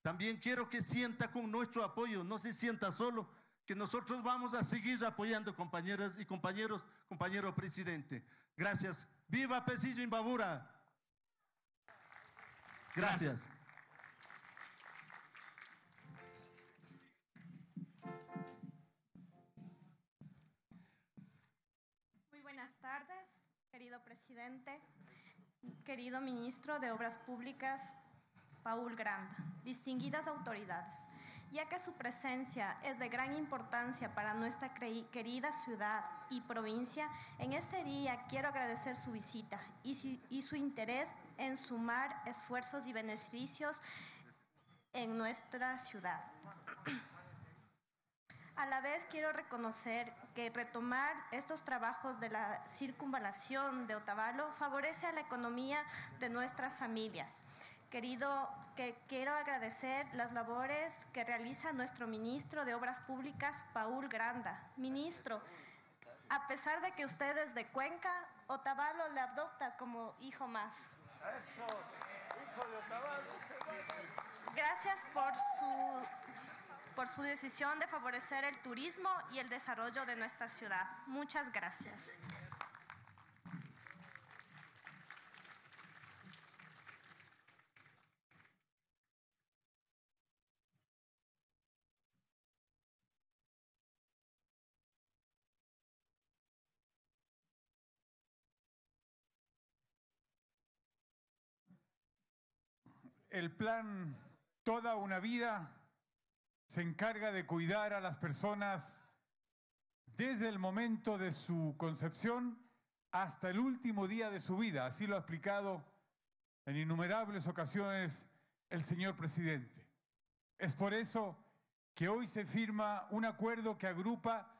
También quiero que sienta con nuestro apoyo, no se sienta solo, que nosotros vamos a seguir apoyando compañeras y compañeros, compañero presidente. Gracias. ¡Viva Pesillo Imbabura! Gracias. Muy querido presidente, querido ministro de Obras Públicas, Paul Granda, distinguidas autoridades, ya que su presencia es de gran importancia para nuestra querida ciudad y provincia, en este día quiero agradecer su visita y su, y su interés en sumar esfuerzos y beneficios en nuestra ciudad. A la vez quiero reconocer que retomar estos trabajos de la circunvalación de Otavalo favorece a la economía de nuestras familias. Querido, que quiero agradecer las labores que realiza nuestro ministro de Obras Públicas, Paul Granda. Ministro, a pesar de que usted es de Cuenca, Otavalo le adopta como hijo más. Gracias por su, por su decisión de favorecer el turismo y el desarrollo de nuestra ciudad. Muchas gracias. el plan Toda una vida se encarga de cuidar a las personas desde el momento de su concepción hasta el último día de su vida. Así lo ha explicado en innumerables ocasiones el señor presidente. Es por eso que hoy se firma un acuerdo que agrupa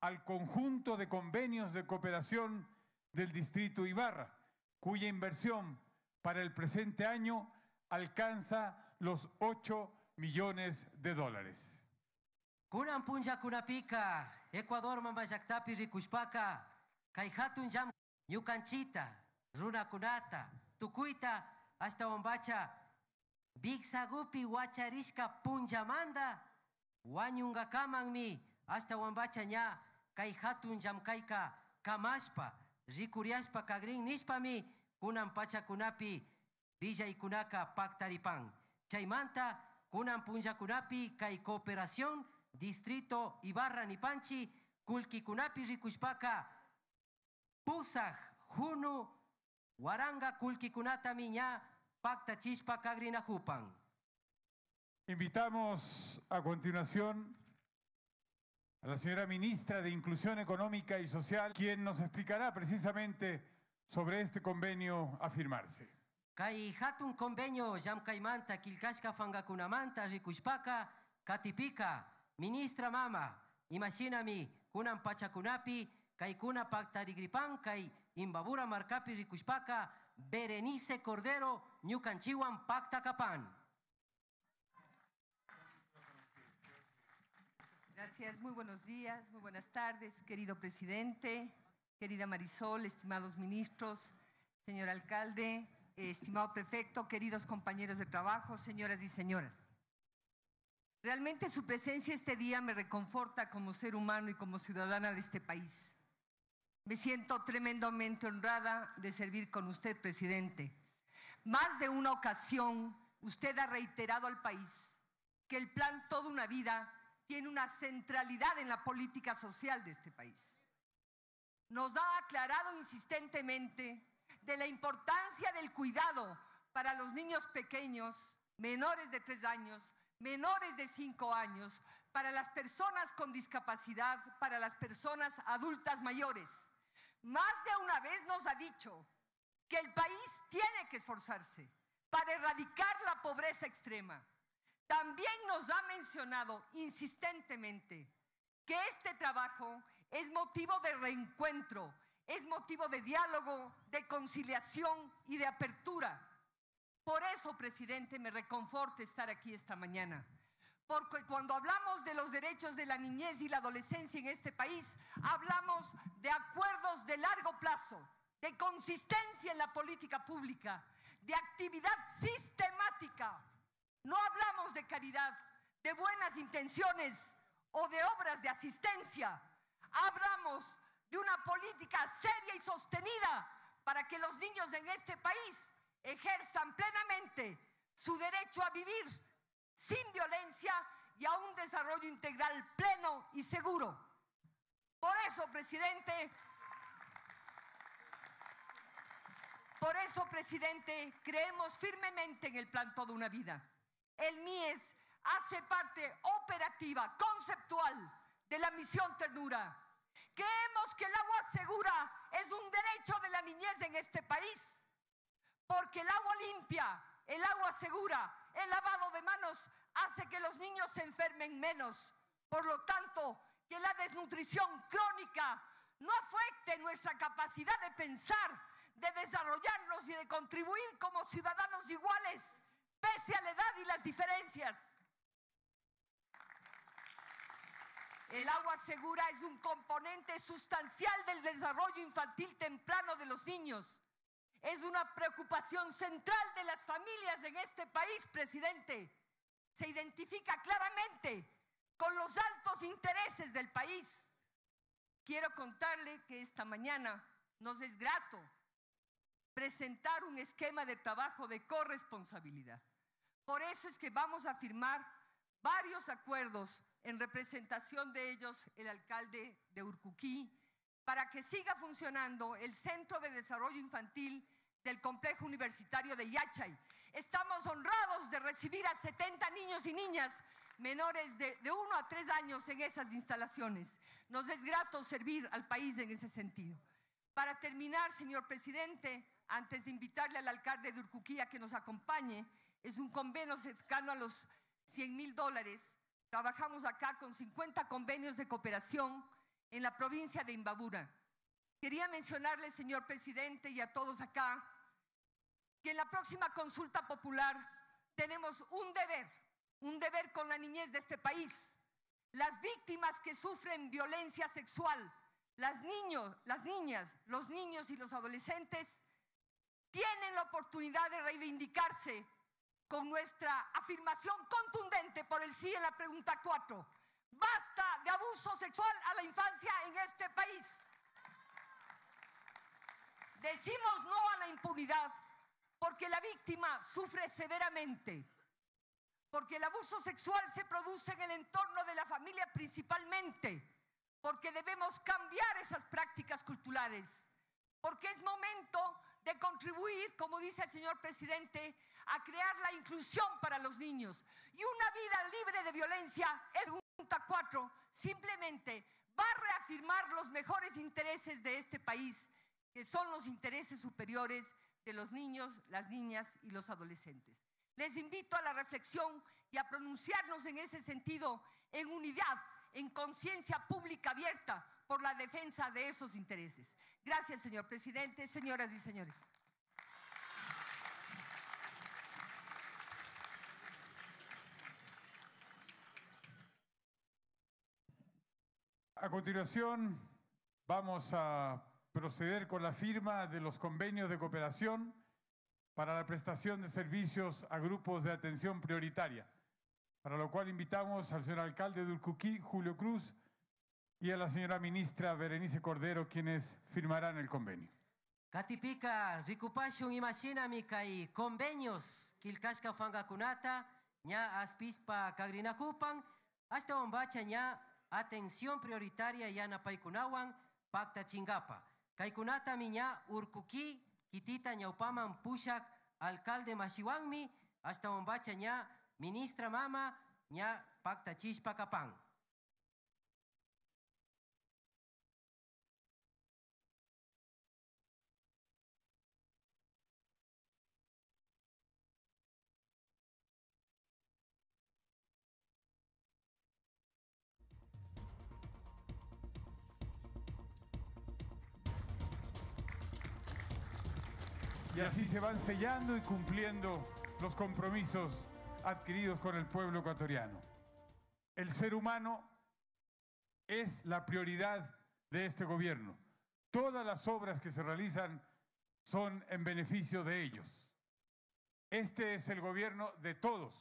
al conjunto de convenios de cooperación del distrito Ibarra, cuya inversión para el presente año alcanza los 8 millones de dólares. Kunan punja kunapika, Ecuador mamayaktapi rikushpaka, kay hatun jam ñukanchita, runakunata, tukuyta, hasta wambacha, bigsagupi wacharishka punjamanda, wañungakamangmi, hasta wambacha ña, kay hatun llamkayka kamashpa, rikuriashpa kagrin nishpami, kunan pachakunapi, villaykunaka paktaripan. Chaymanta, kunan punjakunapi kay cooperación, distrito Ibarra Nipanchi, kulkikunapi rikushpaka, pusaj, junu, waranga kulkikunata miña, pacta chispa kagrinajupan. Invitamos a continuación a la señora ministra de Inclusión Económica y Social, quien nos explicará precisamente sobre este convenio a firmarse. Kay hatun convenio llamkaymanta kilkashka fangakunamanta rikushpaka katipika ministra mama imashinami kunan pachakunapi kay kuna paktarigripan kay imbabura markapi rikushpaka Berenice Cordero ñukanchiwan pakta kapan. Gracias, muy buenos días, muy buenas tardes, querido presidente, querida Marisol, estimados ministros, señor alcalde, estimado prefecto, queridos compañeros de trabajo, señoras y señoras. Realmente su presencia este día me reconforta como ser humano y como ciudadana de este país. Me siento tremendamente honrada de servir con usted, presidente. Más de una ocasión, usted ha reiterado al país que el plan Toda una Vida tiene una centralidad en la política social de este país. Nos ha aclarado insistentemente de la importancia del cuidado para los niños pequeños, menores de tres años, menores de cinco años, para las personas con discapacidad, para las personas adultas mayores. Más de una vez nos ha dicho que el país tiene que esforzarse para erradicar la pobreza extrema. También nos ha mencionado insistentemente que este trabajo es motivo de reencuentro, es motivo de diálogo, de conciliación y de apertura. Por eso, presidente, me reconforta estar aquí esta mañana. Porque cuando hablamos de los derechos de la niñez y la adolescencia en este país, hablamos de acuerdos de largo plazo, de consistencia en la política pública, de actividad sistemática. No hablamos de caridad, de buenas intenciones o de obras de asistencia. Hablamos de una política seria y sostenida para que los niños en este país ejerzan plenamente su derecho a vivir sin violencia y a un desarrollo integral pleno y seguro. Por eso, presidente, por eso, presidente, creemos firmemente en el plan Toda una Vida. El MIES hace parte operativa, conceptual de la misión Ternura. Creemos que el agua segura es un derecho de la niñez en este país, porque el agua limpia, el agua segura, el lavado de manos hace que los niños se enfermen menos. Por lo tanto, que la desnutrición crónica no afecte nuestra capacidad de pensar, de desarrollarnos y de contribuir como ciudadanos iguales, pese a la edad y las diferencias. El agua segura es un componente sustancial del desarrollo infantil temprano de los niños. Es una preocupación central de las familias en este país, presidente. Se identifica claramente con los altos intereses del país. Quiero contarle que esta mañana nos es grato presentar un esquema de trabajo de corresponsabilidad. Por eso es que vamos a firmar varios acuerdos en representación de ellos el alcalde de Urcuquí, para que siga funcionando el Centro de Desarrollo Infantil del Complejo Universitario de Yachay. Estamos honrados de recibir a 70 niños y niñas menores de, de 1 a 3 años en esas instalaciones. Nos es grato servir al país en ese sentido. Para terminar, señor presidente, antes de invitarle al alcalde de Urcuquí a que nos acompañe, es un convenio cercano a los 100 mil dólares Trabajamos acá con 50 convenios de cooperación en la provincia de Imbabura. Quería mencionarle, señor presidente, y a todos acá, que en la próxima consulta popular tenemos un deber, un deber con la niñez de este país. Las víctimas que sufren violencia sexual, las niños, las niñas, los niños y los adolescentes tienen la oportunidad de reivindicarse con nuestra afirmación contundente por el sí en la pregunta 4. Basta de abuso sexual a la infancia en este país. Decimos no a la impunidad porque la víctima sufre severamente, porque el abuso sexual se produce en el entorno de la familia principalmente, porque debemos cambiar esas prácticas culturales, porque es momento de contribuir, como dice el señor presidente, a crear la inclusión para los niños. Y una vida libre de violencia, pregunta 4, simplemente va a reafirmar los mejores intereses de este país, que son los intereses superiores de los niños, las niñas y los adolescentes. Les invito a la reflexión y a pronunciarnos en ese sentido en unidad, en conciencia pública abierta por la defensa de esos intereses. Gracias, señor presidente, señoras y señores. A continuación, vamos a proceder con la firma de los convenios de cooperación para la prestación de servicios a grupos de atención prioritaria, para lo cual invitamos al señor alcalde de Urcuquí, Julio Cruz, y a la señora ministra Berenice Cordero, quienes firmarán el convenio. Katipika recuperación imaginami kay convenios kilkashka fangakunata ña aspispa kagrinakupan hasta ombacha ña atención prioritaria yanapaykunawan pacta chingapa. Kaykunata miña urkuki kitita ñawpaman pushak alcalde mashiwanmi hasta ombacha ña ministra mama ña pacta chishpa kapan. Y así se van sellando y cumpliendo los compromisos adquiridos con el pueblo ecuatoriano. El ser humano es la prioridad de este gobierno. Todas las obras que se realizan son en beneficio de ellos. Este es el gobierno de todos.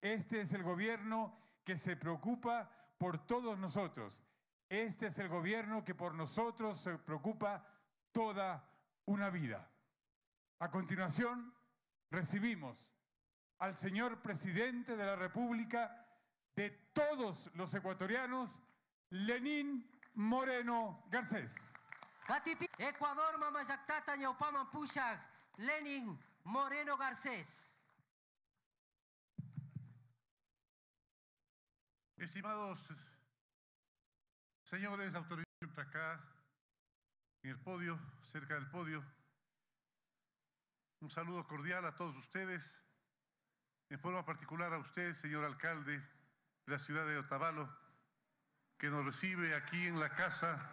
Este es el gobierno que se preocupa por todos nosotros. Este es el gobierno que por nosotros se preocupa toda una vida. A continuación, recibimos al señor presidente de la República de todos los ecuatorianos, Lenín Moreno Garcés. Ecuador mama yaktata ñawpaman pushak Lenin Moreno Garcés. Estimados señores, autoridades acá en el podio, cerca del podio, un saludo cordial a todos ustedes, en forma particular a usted, señor alcalde de la ciudad de Otavalo, que nos recibe aquí en la casa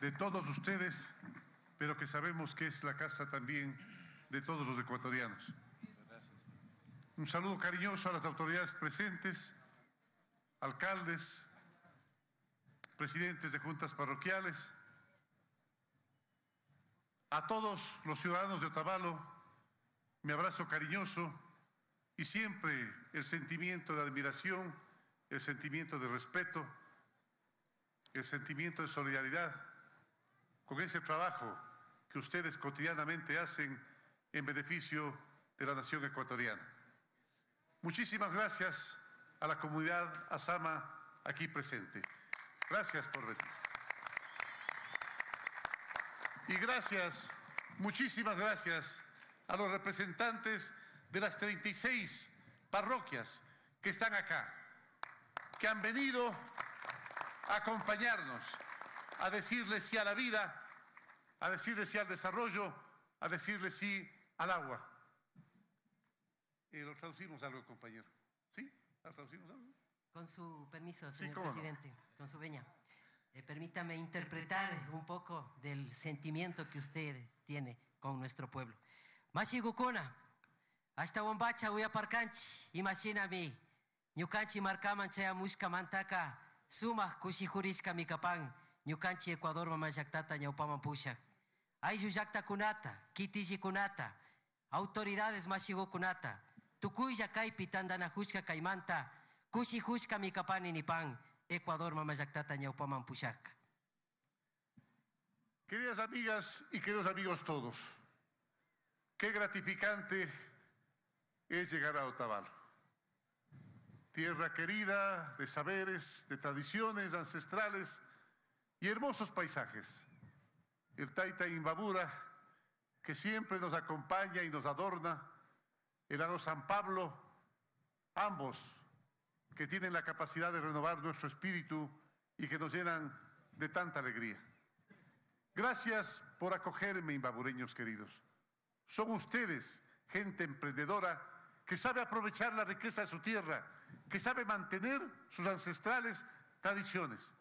de todos ustedes, pero que sabemos que es la casa también de todos los ecuatorianos. Un saludo cariñoso a las autoridades presentes, alcaldes, presidentes de juntas parroquiales, a todos los ciudadanos de Otavalo, mi abrazo cariñoso y siempre el sentimiento de admiración, el sentimiento de respeto, el sentimiento de solidaridad con ese trabajo que ustedes cotidianamente hacen en beneficio de la nación ecuatoriana. Muchísimas gracias a la comunidad Asama aquí presente. Gracias por venir. Y gracias, muchísimas gracias a los representantes de las 36 parroquias que están acá, que han venido a acompañarnos, a decirles sí a la vida, a decirles sí al desarrollo, a decirles sí al agua. Eh, ¿Lo traducimos algo, compañero? ¿Sí? ¿Lo traducimos algo? Con su permiso, Sí, señor no. presidente, con su veña. Eh, permítame interpretar un poco del sentimiento que usted tiene con nuestro pueblo. Mashigukuna, Hasta wambacha uyaparkanchi, imaginami, ñukanchi markaman chayamushka mantaka, sumaq kushijurishka mikapan, ñukanchi Ecuador mama llaktata ñawpaman pushak. Ayllu llaktakunata, kitillikunata, autoridades mashigukunata, tukuylla kaypi tandanajushka kaymanta, kushijushka mikapani nipan, Ecuador mama llaktata ñawpaman pushak. Queridas amigas y queridos amigos todos, qué gratificante es llegar a Otavalo. Tierra querida de saberes, de tradiciones ancestrales y hermosos paisajes. El Taita Imbabura, que siempre nos acompaña y nos adorna, el lago San Pablo, ambos que tienen la capacidad de renovar nuestro espíritu y que nos llenan de tanta alegría. Gracias por acogerme, imbabureños queridos. Son ustedes gente emprendedora que sabe aprovechar la riqueza de su tierra, que sabe mantener sus ancestrales tradiciones.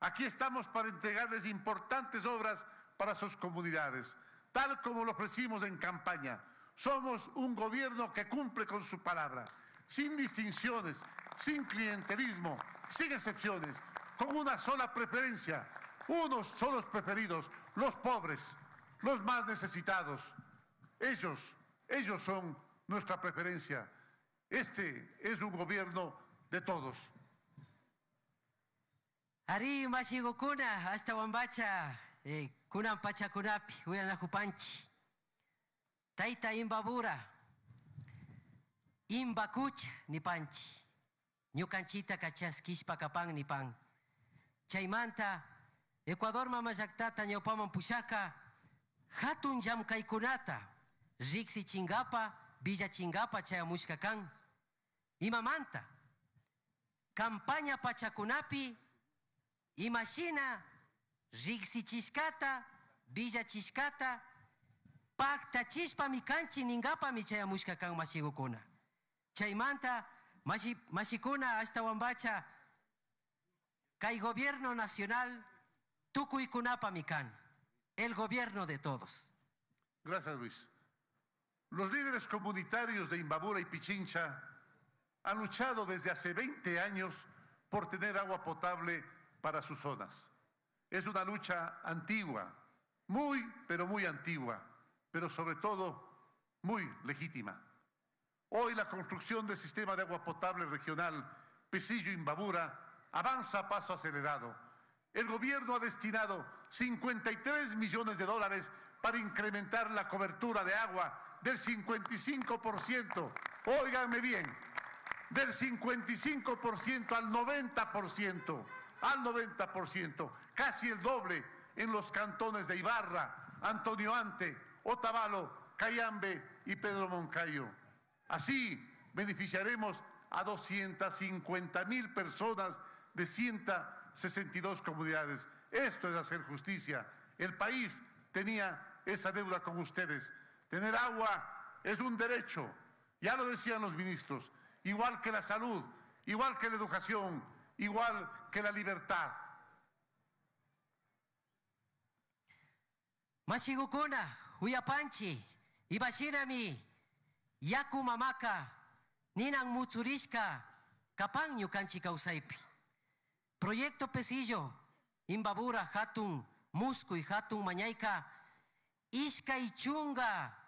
Aquí estamos para entregarles importantes obras para sus comunidades, tal como lo ofrecimos en campaña. Somos un gobierno que cumple con su palabra, sin distinciones, sin clientelismo, sin excepciones, con una sola preferencia, unos son los preferidos, los pobres, los más necesitados. Ellos, ellos son nuestra preferencia. Este es un gobierno de todos. Ari mashigukuna hasta wambacha eh, kunan pachakunapi uyanajupanchi. Taita imbabura. Imbakucha nipanchi. Ñukanchita kachaskishpa kapan nipan. Chaymanta Ecuador mama llaktata ñawpaman pushaka hatun llamkaykunata riksi chingapa villa chingapa chayamushka kan imamanta campaña pachakunapi imashina riksichishkata villachishkata paktachishpami kanchi ningapami chayamushka kan mashigukuna chaymanta mashi, mashikuna hasta wambacha kay gobierno nacional Tucuicunapa Mican, el gobierno de todos. Gracias, Luis. Los líderes comunitarios de Imbabura y Pichincha han luchado desde hace 20 años por tener agua potable para sus zonas. Es una lucha antigua, muy, pero muy antigua, pero sobre todo muy legítima. Hoy la construcción del sistema de agua potable regional Pesillo-Imbabura avanza a paso acelerado el gobierno ha destinado 53 millones de dólares para incrementar la cobertura de agua del 55%. Óiganme bien, del 55% al 90%, al 90%, casi el doble en los cantones de Ibarra, Antonio Ante, Otavalo, Cayambe y Pedro Moncayo. Así beneficiaremos a 250 mil personas de 100 62 comunidades. Esto es hacer justicia. El país tenía esa deuda con ustedes. Tener agua es un derecho, ya lo decían los ministros, igual que la salud, igual que la educación, igual que la libertad. Mashigukuna, Huyapanchi, Ibashinami, Yaku Mamaka, Ninan Mutsurishka, Kapan Yukanchi Kausaipi. Proyecto Pesillo, Imbabura, Hatun, Musco y Hatun Mañaica, Isca y Chunga,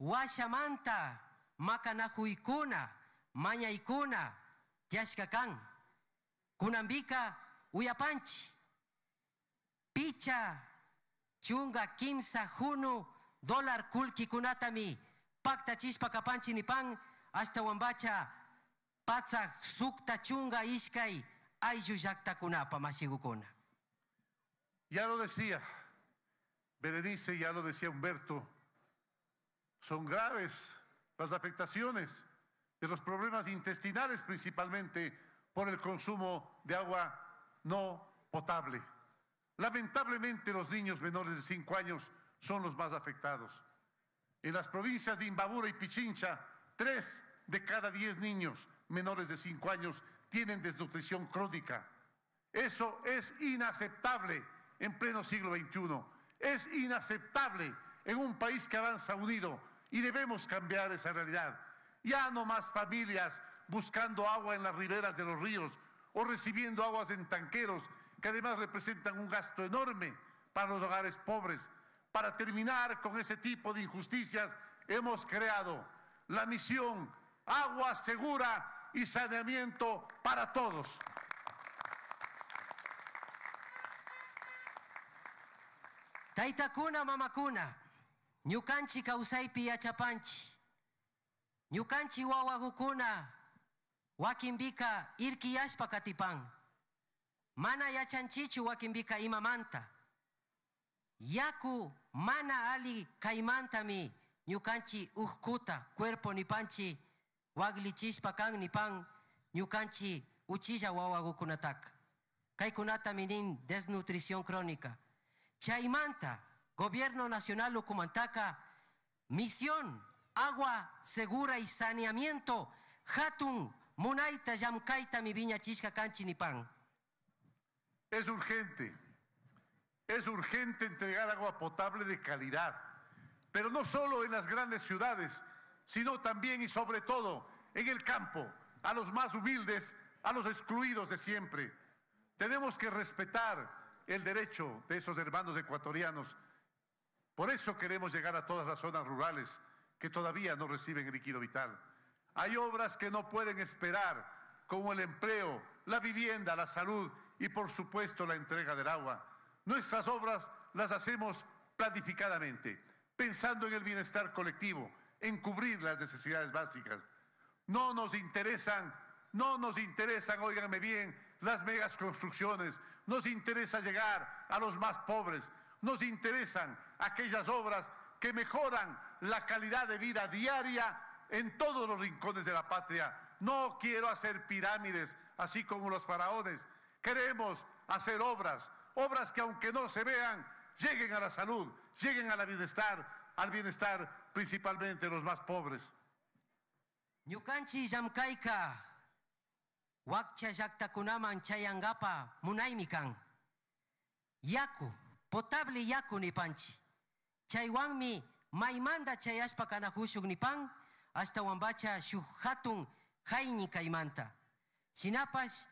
Huashamanta, Macanajuicuna, Mañaicuna, Tiashkakan, Kunambika, Uyapanchi, Picha, Chunga, Kimsa, Junu, Dólar, Kulki, Kunatami, Pacta, Chispa, Kapanchi, Nipan, hasta Wambacha, Patsa, Sukta, Chunga, Iskai, ya lo decía Berenice, ya lo decía Humberto, son graves las afectaciones de los problemas intestinales principalmente por el consumo de agua no potable. Lamentablemente los niños menores de 5 años son los más afectados. En las provincias de Imbabura y Pichincha, 3 de cada 10 niños menores de 5 años tienen desnutrición crónica. Eso es inaceptable en pleno siglo XXI. Es inaceptable en un país que avanza unido y debemos cambiar esa realidad. Ya no más familias buscando agua en las riberas de los ríos o recibiendo aguas en tanqueros que además representan un gasto enorme para los hogares pobres. Para terminar con ese tipo de injusticias, hemos creado la misión Agua Segura y Saneamiento para Todos. Taytakuna mamakuna, ñukanchi kawsaypi yachapanchi. Ñukanchi wawakukuna wakinbika irkiyashpa katipan. Mana yachanchichu wakinbika imamanta. Yaku mana ali kaymantami ñukanchi uhkuta cuerpo nipanchi waglichishpa kan nipan ñukanchi uchilla wawakukunataka. Kaykunata minin desnutrición crónica. Chaimanta, Gobierno Nacional Ucumantaka, misión, agua segura y saneamiento, hatun, munaita, yamkaita, mi viña chisca canchi ni pan. Es urgente, es urgente entregar agua potable de calidad, pero no solo en las grandes ciudades, sino también y sobre todo en el campo, a los más humildes, a los excluidos de siempre. Tenemos que respetar el derecho de esos hermanos ecuatorianos. Por eso queremos llegar a todas las zonas rurales que todavía no reciben el líquido vital. Hay obras que no pueden esperar, como el empleo, la vivienda, la salud y por supuesto la entrega del agua. Nuestras obras las hacemos planificadamente, pensando en el bienestar colectivo, en cubrir las necesidades básicas. No nos interesan, no nos interesan, óiganme bien, las megas construcciones, nos interesa llegar a los más pobres, nos interesan aquellas obras que mejoran la calidad de vida diaria en todos los rincones de la patria. No quiero hacer pirámides, así como los faraones. Queremos hacer obras, obras que aunque no se vean, lleguen a la salud, lleguen al bienestar, al bienestar principalmente los más pobres. Wakcha chayangapa. Yaku, potable yaku nipanchi. Chaywanmi maymanda chayashpa kanahushuk nipan, hasta wambacha shuk hatun hayni kaymanta. Sinapash,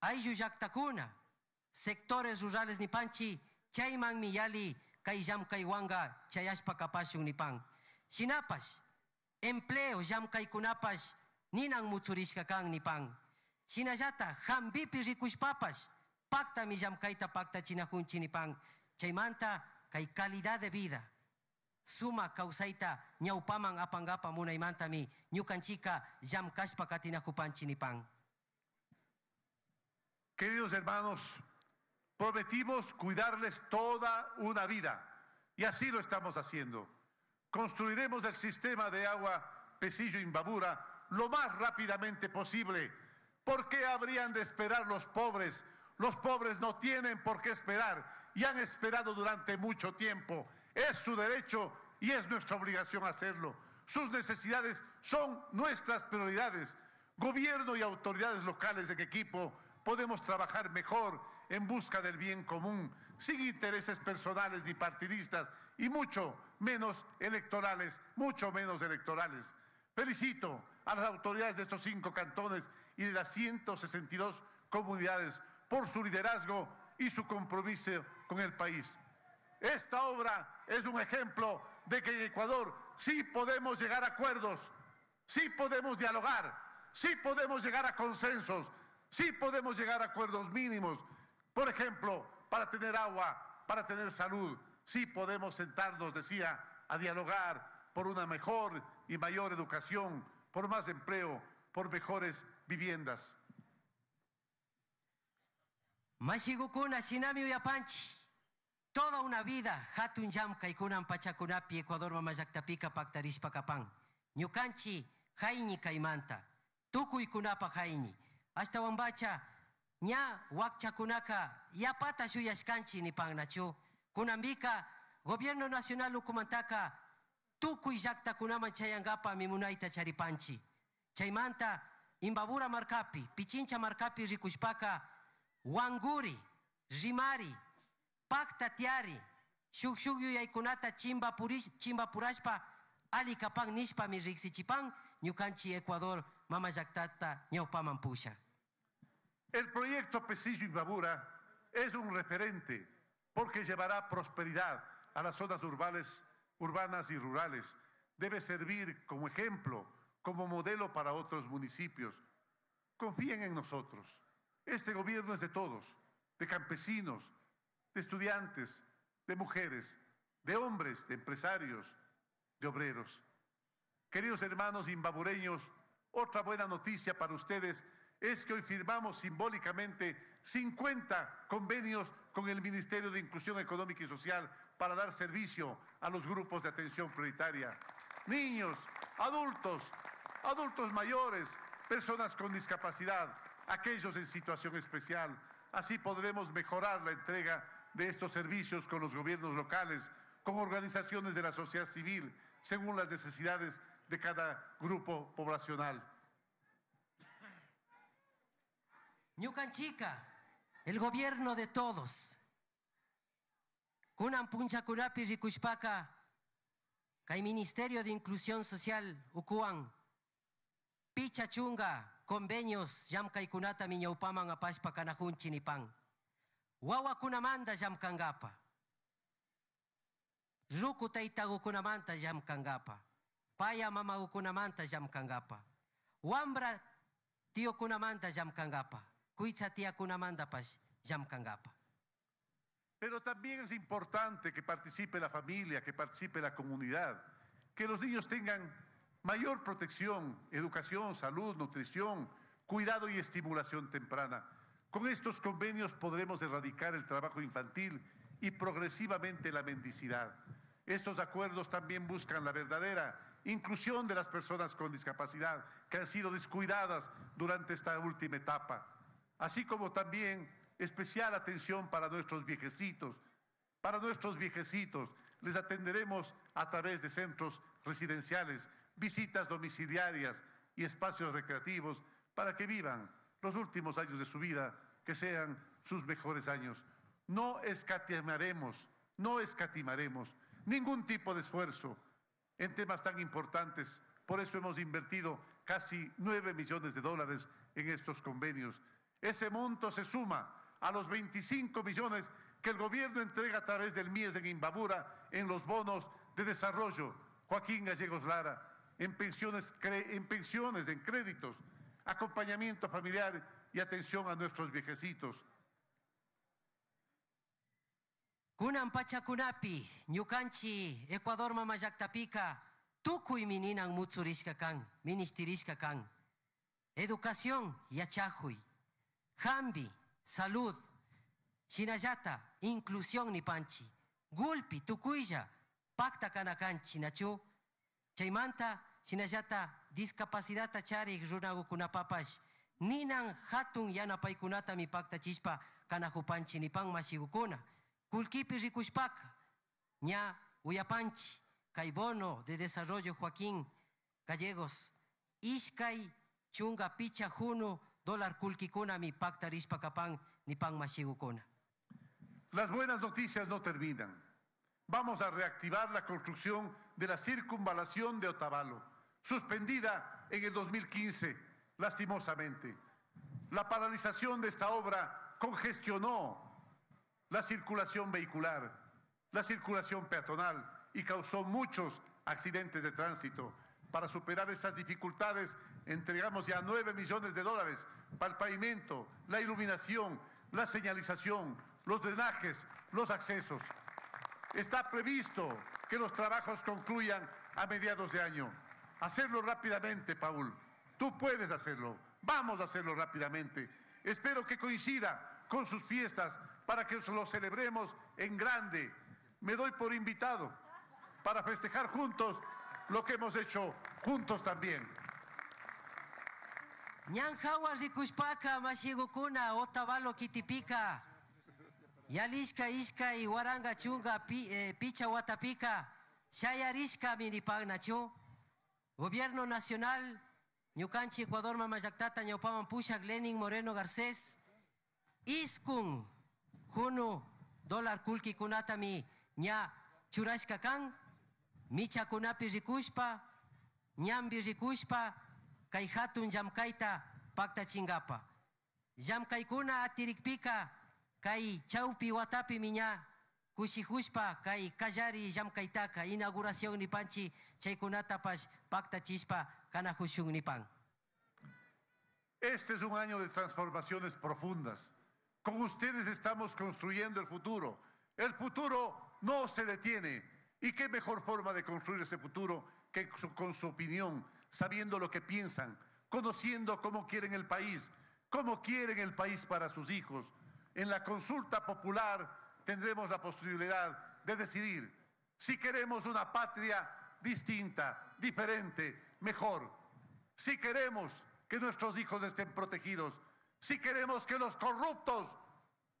ayllu llaqtakuna, sectores rurales nipanchi, chaymanmi yali kay llamkaywanga chayashpa kapashuk nipan. Sinapash, empleo llamkaykunapash ninan mutsurishka kan nipan. Sinallata, hambipi rikushpapash, Queridos hermanos, prometimos cuidarles toda una vida y así lo estamos haciendo. Construiremos el sistema de agua Pesillo Imbabura lo más rápidamente posible. ¿Por qué habrían de esperar los pobres? Los pobres no tienen por qué esperar y han esperado durante mucho tiempo. Es su derecho y es nuestra obligación hacerlo. Sus necesidades son nuestras prioridades. Gobierno y autoridades locales en equipo podemos trabajar mejor en busca del bien común, sin intereses personales ni partidistas y mucho menos electorales, mucho menos electorales. Felicito a las autoridades de estos cinco cantones y de las 162 comunidades por su liderazgo y su compromiso con el país. Esta obra es un ejemplo de que en Ecuador sí podemos llegar a acuerdos, sí podemos dialogar, sí podemos llegar a consensos, sí podemos llegar a acuerdos mínimos. Por ejemplo, para tener agua, para tener salud, sí podemos sentarnos, decía, a dialogar por una mejor y mayor educación, por más empleo, por mejores viviendas. Mashigukuna shinami uyapanchi. Toda una vida hatun llamkay kunan pachakunapi Ecuador mamayaqtapika paktarishpa kapan. Ñukanchi hayni kaymanta. Tukuy kunapa hayni. Hasta wambacha ña wakchakunaka yapata shuyashkanchi nipannachu. Kunambika Gobierno Nacional Ukumantaka tukuy llaqtakunaman chayangapa mimunayta charipanchi. Chaymanta Imbabura markapi, Pichincha markapi rikushpaka wanguri, rimari, pakta tiari, shuk yuyaykunata chimba, purish, chimba purashpa ali kapang nishpa mi riksichipang ñukanchi Ecuador mama llaktata ñawpaman pusha. El proyecto Pesillo Imbabura es un referente porque llevará prosperidad a las zonas urbanas, urbanas y rurales. Debe servir como ejemplo, como modelo para otros municipios. Confíen en nosotros. Este gobierno es de todos, de campesinos, de estudiantes, de mujeres, de hombres, de empresarios, de obreros. Queridos hermanos imbabureños, otra buena noticia para ustedes es que hoy firmamos simbólicamente 50 convenios con el Ministerio de Inclusión Económica y Social para dar servicio a los grupos de atención prioritaria. Niños, adultos, adultos mayores, personas con discapacidad, aquellos en situación especial. Así podremos mejorar la entrega de estos servicios con los gobiernos locales, con organizaciones de la sociedad civil, según las necesidades de cada grupo poblacional. Ñucanchica, el gobierno de todos. Kunan puncha kurapi rikushpaka, kay Ministerio de Inclusión Social ukuan, picha chunga, convenios llamkaykunata miñawpaman apashpa kanajunchi nipan. Wawakunamanta llamkangapa. Ruku taytagukunamanta llamkangapa. Paya mamagukunamanta llamkangapa. Wambra tiokunamanta llamkangapa. Kuitza tiakunamanta pash llamkangapa. Pero también es importante que participe la familia, que participe la comunidad, que los niños tengan mayor protección, educación, salud, nutrición, cuidado y estimulación temprana. Con estos convenios podremos erradicar el trabajo infantil y progresivamente la mendicidad. Estos acuerdos también buscan la verdadera inclusión de las personas con discapacidad que han sido descuidadas durante esta última etapa, así como también especial atención para nuestros viejecitos. Para nuestros viejecitos les atenderemos a través de centros residenciales, visitas domiciliarias y espacios recreativos para que vivan los últimos años de su vida, que sean sus mejores años. No escatimaremos, no escatimaremos ningún tipo de esfuerzo en temas tan importantes. Por eso hemos invertido casi 9 millones de dólares en estos convenios. Ese monto se suma a los 25 millones que el gobierno entrega a través del MIES en Imbabura en los bonos de desarrollo. Joaquín Gallegos Lara, en pensiones, en pensiones, en créditos, acompañamiento familiar y atención a nuestros viejecitos. Kunan pachakunapi, ñukanchi, Ecuador mamayactapica, tukuy mininan mutsurishka kan, ministerishka kan. Educación, yachajuy. Hambi, salud. Shinayata, inclusión ni panchi. Gulpi, tukuyja, pacta kanakanchi, nachu. Chaymanta, shinayata, discapacidad charik runagukunapapash. Ninan hatun yanapaykunata mi pacta chispa kanajupanchi nipan mashigukuna. Kulkipi rikushpaka, ña uyapanchi, kay bono de desarrollo Joaquín Gallegos, iskay chunga picha junu dólar kulkikuna mi pacta rispakapan nipan mashigukuna. Las buenas noticias no terminan. Vamos a reactivar la construcción de la circunvalación de Otavalo, suspendida en el 2015, lastimosamente. La paralización de esta obra congestionó la circulación vehicular, la circulación peatonal y causó muchos accidentes de tránsito. Para superar estas dificultades, entregamos ya 9 millones de dólares para el pavimento, la iluminación, la señalización, los drenajes, los accesos. Está previsto que los trabajos concluyan a mediados de año. Hacerlo rápidamente, Paul. Tú puedes hacerlo. Vamos a hacerlo rápidamente. Espero que coincida con sus fiestas para que lo celebremos en grande. Me doy por invitado para festejar juntos lo que hemos hecho juntos también. Y chunga pi, picha. Gobierno Nacional, Ñucanchi, Ecuador, Mamayactata, Ñaupaman Pushak, Lenin Moreno Garcés. Iskun, Junu, dólar kulki kunatami ña churashka kan. michakunapi rikushpa ñambi rikushpa kay hatun llamkayta paktachingapa llamkaykuna atirikpika kay chawpi watapi miña kushijushpa kay kallari llamkaytaka inauguración nipanchi Este es un año de transformaciones profundas. Con ustedes estamos construyendo el futuro. El futuro no se detiene. ¿Y qué mejor forma de construir ese futuro que con su opinión, sabiendo lo que piensan, conociendo cómo quieren el país, cómo quieren el país para sus hijos? En la consulta popular tendremos la posibilidad de decidir si queremos una patria distinta, diferente, mejor. Si queremos que nuestros hijos estén protegidos, si queremos que los corruptos,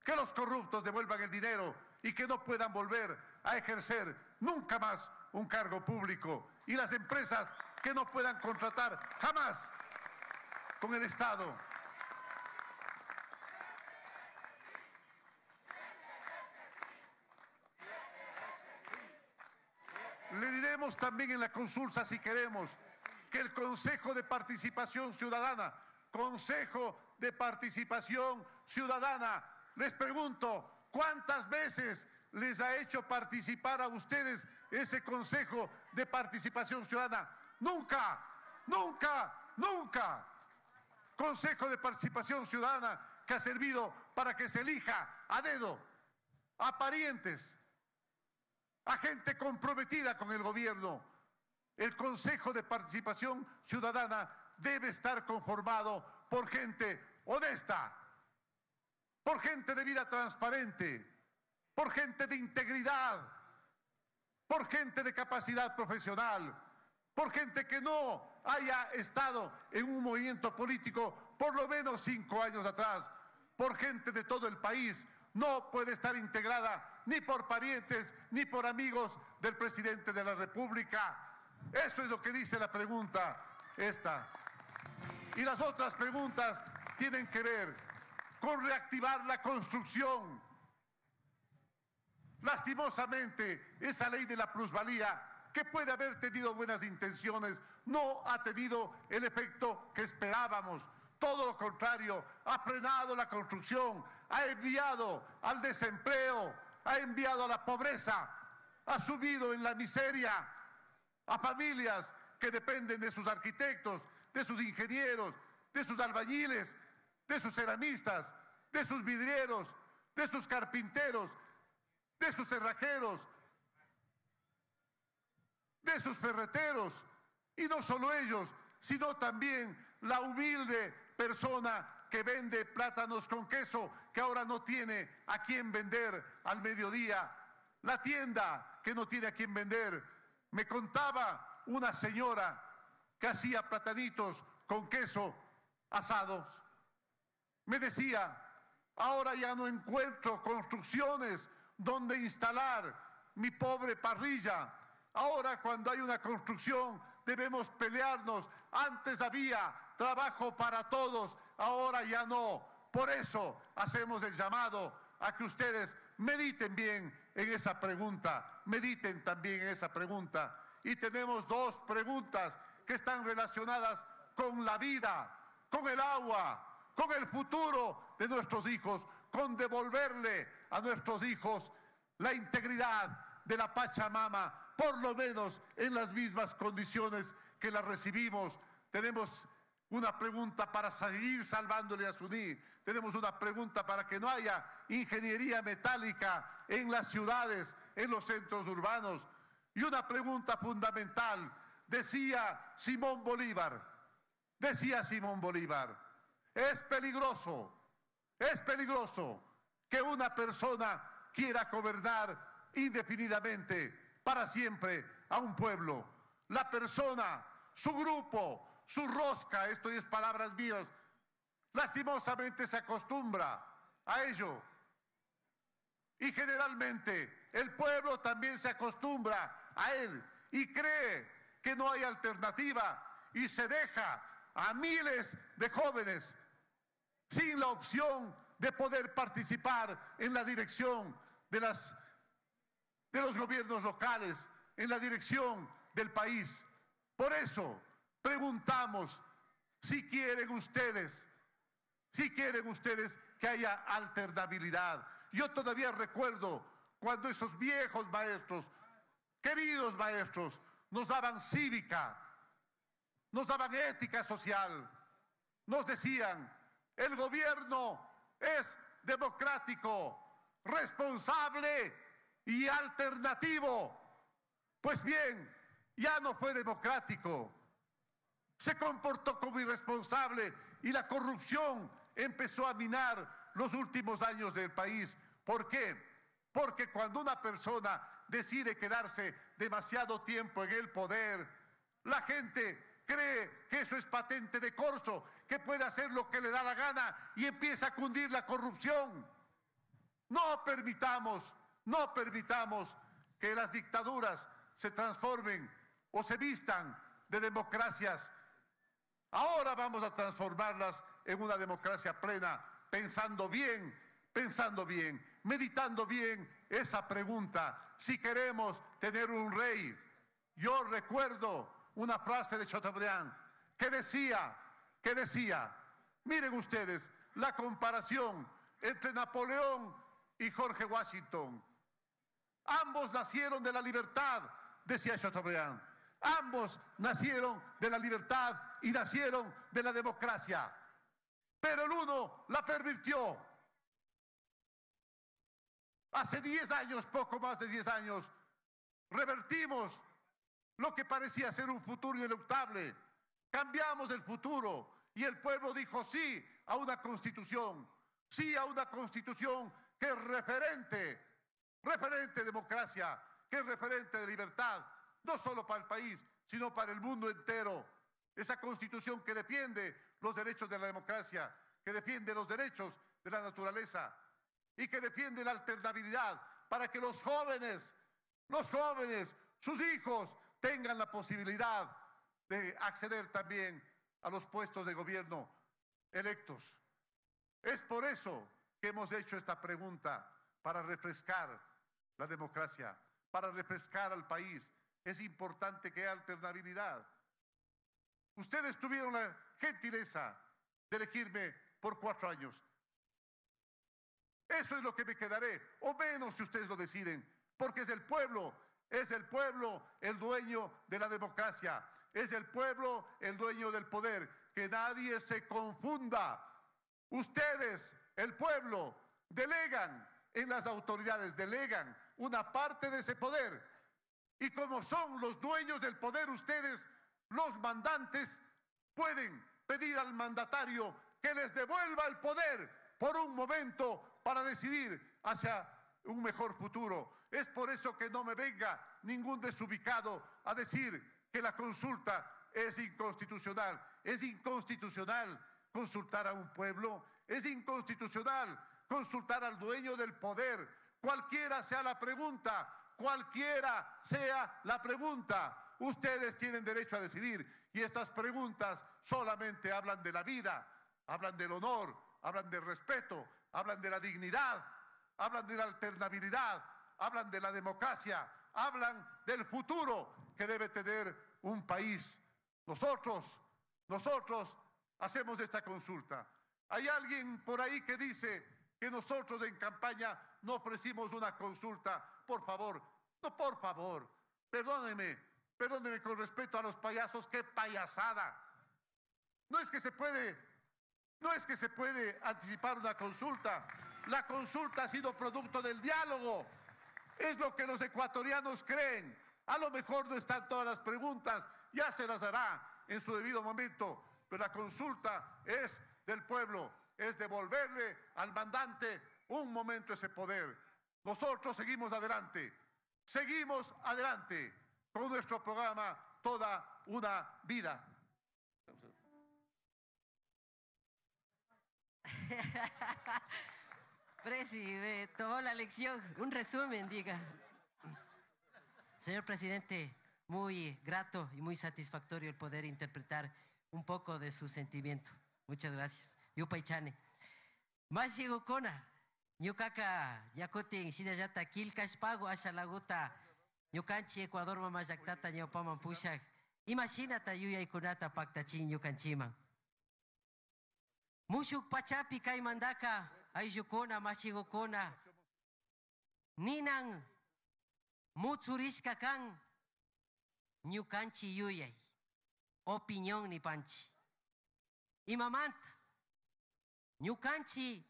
que los corruptos devuelvan el dinero y que no puedan volver a ejercer nunca más un cargo público y las empresas que no puedan contratar jamás con el Estado. Le diremos también en la consulta, si queremos, que el Consejo de Participación Ciudadana, Consejo de Participación Ciudadana, les pregunto, ¿cuántas veces les ha hecho participar a ustedes ese Consejo de Participación Ciudadana? Nunca, nunca, nunca. Consejo de Participación Ciudadana que ha servido para que se elija a dedo a parientes, a gente comprometida con el gobierno. El Consejo de Participación Ciudadana debe estar conformado por gente honesta, por gente de vida transparente, por gente de integridad, por gente de capacidad profesional, por gente que no haya estado en un movimiento político por lo menos cinco años atrás, por gente de todo el país. No puede estar integrada ni por parientes ni por amigos del presidente de la República. Eso es lo que dice la pregunta esta. Y las otras preguntas tienen que ver con reactivar la construcción. Lastimosamente, esa ley de la plusvalía, que puede haber tenido buenas intenciones, no ha tenido el efecto que esperábamos. Todo lo contrario, ha frenado la construcción, ha enviado al desempleo, ha enviado a la pobreza, ha subido en la miseria a familias que dependen de sus arquitectos, de sus ingenieros, de sus albañiles, de sus ceramistas, de sus vidrieros, de sus carpinteros, de sus cerrajeros, de sus ferreteros. Y no solo ellos, sino también la humilde persona que vende plátanos con queso, que ahora no tiene a quién vender al mediodía. La tienda que no tiene a quién vender. Me contaba una señora que hacía platanitos con queso asados. Me decía, ahora ya no encuentro construcciones donde instalar mi pobre parrilla. Ahora cuando hay una construcción debemos pelearnos. Antes había trabajo para todos, ahora ya no. Por eso hacemos el llamado a que ustedes mediten bien en esa pregunta, mediten también en esa pregunta. Y tenemos dos preguntas que están relacionadas con la vida, con el agua, con el futuro de nuestros hijos, con devolverle a nuestros hijos la integridad de la Pachamama, por lo menos en las mismas condiciones que la recibimos. Tenemos una pregunta para seguir salvándole a Suní. Tenemos una pregunta para que no haya ingeniería metálica en las ciudades, en los centros urbanos. Y una pregunta fundamental, decía Simón Bolívar, decía Simón Bolívar, es peligroso, es peligroso que una persona quiera gobernar indefinidamente para siempre a un pueblo. La persona, su grupo, su rosca, esto es palabras mías, lastimosamente se acostumbra a ello. Y generalmente el pueblo también se acostumbra a él y cree que no hay alternativa y se deja a miles de jóvenes sin la opción de poder participar en la dirección de, de los gobiernos locales, en la dirección del país. Por eso preguntamos si quieren ustedes, si quieren ustedes que haya alternabilidad. Yo todavía recuerdo cuando esos viejos maestros, queridos maestros, nos daban cívica, nos daban ética social, nos decían, el gobierno es democrático, responsable y alternativo. Pues bien, ya no fue democrático. Se comportó como irresponsable y la corrupción empezó a minar los últimos años del país. ¿Por qué? Porque cuando una persona decide quedarse demasiado tiempo en el poder, la gente cree que eso es patente de corso, que puede hacer lo que le da la gana y empieza a cundir la corrupción. No permitamos, no permitamos que las dictaduras se transformen o se vistan de democracias. Ahora vamos a transformarlas en una democracia plena, pensando bien, pensando bien, meditando bien esa pregunta, si queremos tener un rey. Yo recuerdo una frase de Chateaubriand que decía, que decía, miren ustedes la comparación entre Napoleón y Jorge Washington. Ambos nacieron de la libertad, decía Chateaubriand. Ambos nacieron de la libertad y nacieron de la democracia. Pero el uno la pervirtió. Hace 10 años, poco más de 10 años, revertimos lo que parecía ser un futuro ineluctable. Cambiamos el futuro y el pueblo dijo sí a una constitución, sí a una constitución que es referente, referente de democracia, que es referente de libertad, no solo para el país, sino para el mundo entero. Esa constitución que defiende los derechos de la democracia, que defiende los derechos de la naturaleza y que defiende la alternabilidad para que los jóvenes, los jóvenes, sus hijos, tengan la posibilidad de acceder también a los puestos de gobierno electos. Es por eso que hemos hecho esta pregunta, para refrescar la democracia, para refrescar al país. Es importante que haya alternabilidad. Ustedes tuvieron la gentileza de elegirme por cuatro años. Eso es lo que me quedaré, o menos si ustedes lo deciden, porque es el pueblo es el pueblo el dueño de la democracia. Es el pueblo el dueño del poder. Que nadie se confunda. Ustedes, el pueblo, delegan en las autoridades, delegan una parte de ese poder. Y como son los dueños del poder, ustedes, los mandantes, pueden pedir al mandatario que les devuelva el poder por un momento para decidir hacia un mejor futuro. Es por eso que no me venga ningún desubicado a decir que la consulta es inconstitucional. Es inconstitucional consultar a un pueblo, es inconstitucional consultar al dueño del poder. Cualquiera sea la pregunta, cualquiera sea la pregunta, ustedes tienen derecho a decidir. Y estas preguntas solamente hablan de la vida, hablan del honor, hablan del respeto, hablan de la dignidad, hablan de la alternabilidad, hablan de la democracia, hablan del futuro que debe tener un país. Nosotros, nosotros hacemos esta consulta. Hay alguien por ahí que dice que nosotros en campaña no ofrecimos una consulta. Por favor, no, por favor, perdóneme, perdóneme con respeto a los payasos, qué payasada. No es que se puede, no es que se puede anticipar una consulta. La consulta ha sido producto del diálogo. Es lo que los ecuatorianos creen. A lo mejor no están todas las preguntas, ya se las dará en su debido momento, pero la consulta es del pueblo, es devolverle al mandante un momento ese poder. Nosotros seguimos adelante, seguimos adelante con nuestro programa Toda una vida. Presi, tomó la lección. Un resumen, diga. Señor presidente, muy grato y muy satisfactorio el poder interpretar un poco de su sentimiento. Muchas gracias. Yupaichane. Más kona. Ñukaka yakutin sida yata kilkashpago asha laguta ñukanchi Ecuador mamallaktata ñawpaman pushak. Imashinata yuyaykunata paktachin ñukanchiman. Mushuk pachapi kaymandaka ayllukuna mashigukuna ninan mutsurishka kan ñukanchi yuyay. Opinión nipanchi imamanta ñukanchi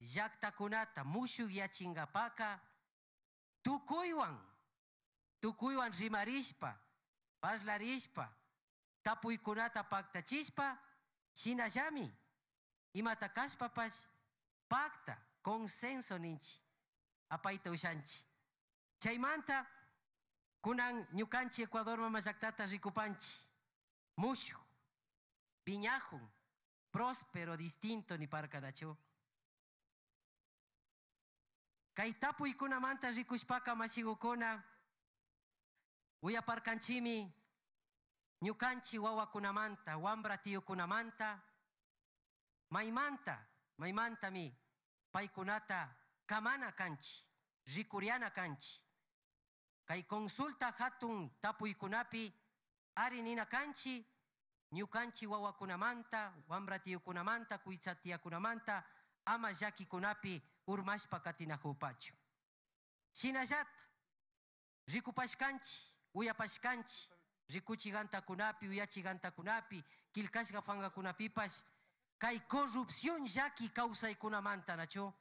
llaktakunata mushuk yachingapaka tukuywan tukuywan rimarishpa parlarishpa tapuykunata paktachispa shinallami imata kashpapash pacta consenso ninchi apayta ushanchi chaymanta kunan ñukanchi Ecuador mama llaktata rikupanchi. Mushu piñajun próspero distinto ni parkanachu kay tapuykunamanta rikushpaka mashigukuna uyaparkanchimi ñukanchi wawakunamanta wambra tiyukunamanta maymanta maymantami paykunata kamana kanchi rikuriana kanchi. Kay consulta hatun tapuykunapi ari nina kanchi. Ñukanchi wawakunamanta wambra tiyukunamanta kuytsa tiyakunamanta ama llakikunapi urmashpa katinajupachu shinallata rikupashkanchi uyapashkanchi rikuchigantakunapi uyachigantakunapi kilkashka fangakunapipash kay corrupción llaki kawsaykunamanta nachu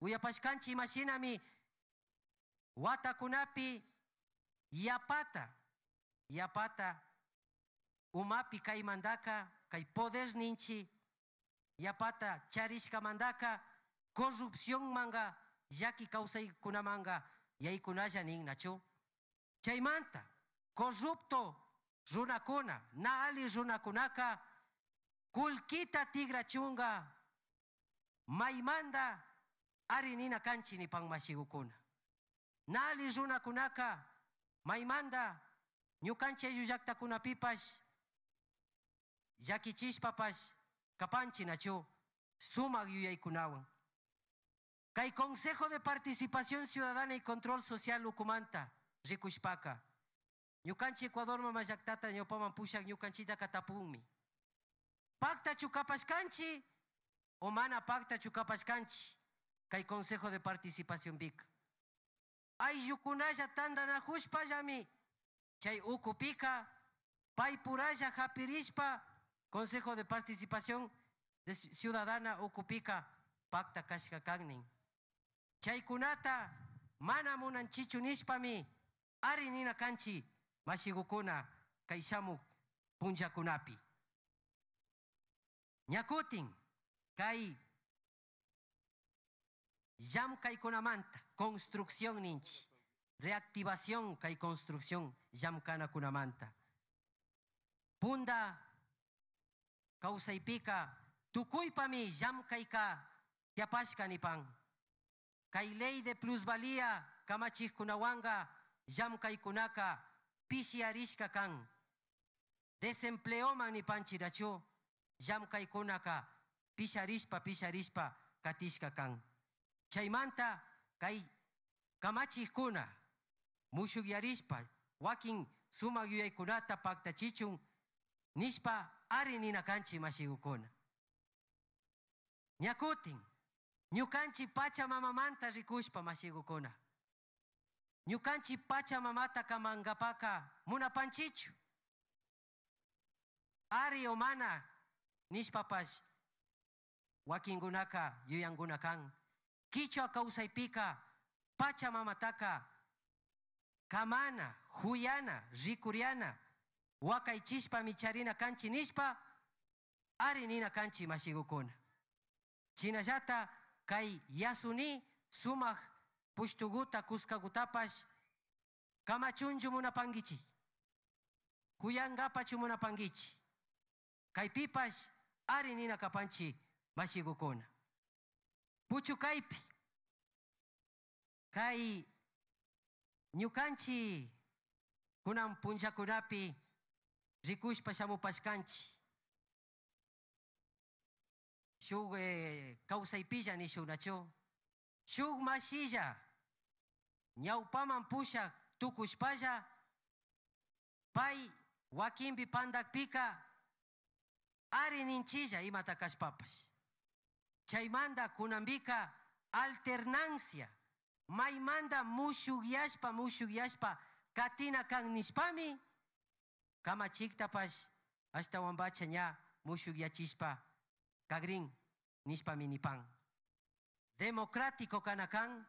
uyapashkanchi imashinami watakunapi yapata yapata umapi kaymandaka kay poder ninchi yapata charishkamandaka corrupción manga llaki kawsaykunamanga yaykunalla nin nachu chaymanta corrupto runakuna na ali runakunaka kulkita tigrachunga maymanda ari nina kanchi nipan mashigukuna nali runakunaka maymanda ñukanchi ayllu llaktakunapipash llakichishpapash kapanchi nachu sumak yuyaykunawan kay Consejo de Participación Ciudadana y Control Social ukumanta rikushpaka. Ñukanchi Ecuador mama llaktata ñawpaman pushak ñukanchita katapunmi. Pacta chukapashkanchi o mana pacta chukapashkanchi kay Consejo de Participación BIC ayllukunalla tandanajushpallami chay ukupika paypuralla hapirishpa Consejo de Participación de Ciudadana ukupika pacta kashka kannin. Chaykunata mana munanchichu nishpami ari nina kanchi mashigukuna kay shamuk punllakunapi ñakutin kay llamkaykunamanta construcción ninchi reactivación kay construcción llamkanakunamanta. Punda kawsaypika tukuypami llamkayka tiapashka nipan. Kay ley de plusvalía kamachikkunawanga llamkaykunaka pisiarishka kan desempleoman nipanchirachu llamkaykunaka pisharishpa pisharishpa katishka kan chaymanta kay kamachikkuna mushukyarishpa wakin sumak yuyaykunata paktachichun nishpa ari nina kanchi mashigukuna ñakutin ñukanchi pachamamamanta rikushpa mashigukuna ñukanchi pachamamata kamangapaka munapanchichu ari o mana nishpapash wakinkunaka yuyankuna kan kichwa kawsaypika pachamamataka kamana huyana rikuriana. Wakaychishpa micharina kanchi nishpa ari nina kanchi mashigukuna. Shinallata kay yasuni sumak pushtuguta kuskakutapash kamachunchu munapankichi kuyankapachu munapankichi kaypipash ari nina kapanchi mashigukuna puchu kaypi kay ñukanchi kunan punllakunapi rikushpa shamupashkanchi shuk eh, kawsaypilla nishuk nachu shuk mashilla ñawpaman pushak tukushpalla pay wakinpi pandakpika ari ninchilla imata kashpapash chaymanta kunambika alternancia maymanta mushukyashpa mushukyashpa katina kan nishpami kamachiktapash ashtawanpacha ña mushukyachishpa kagrin nishpami nipan democrático kanakan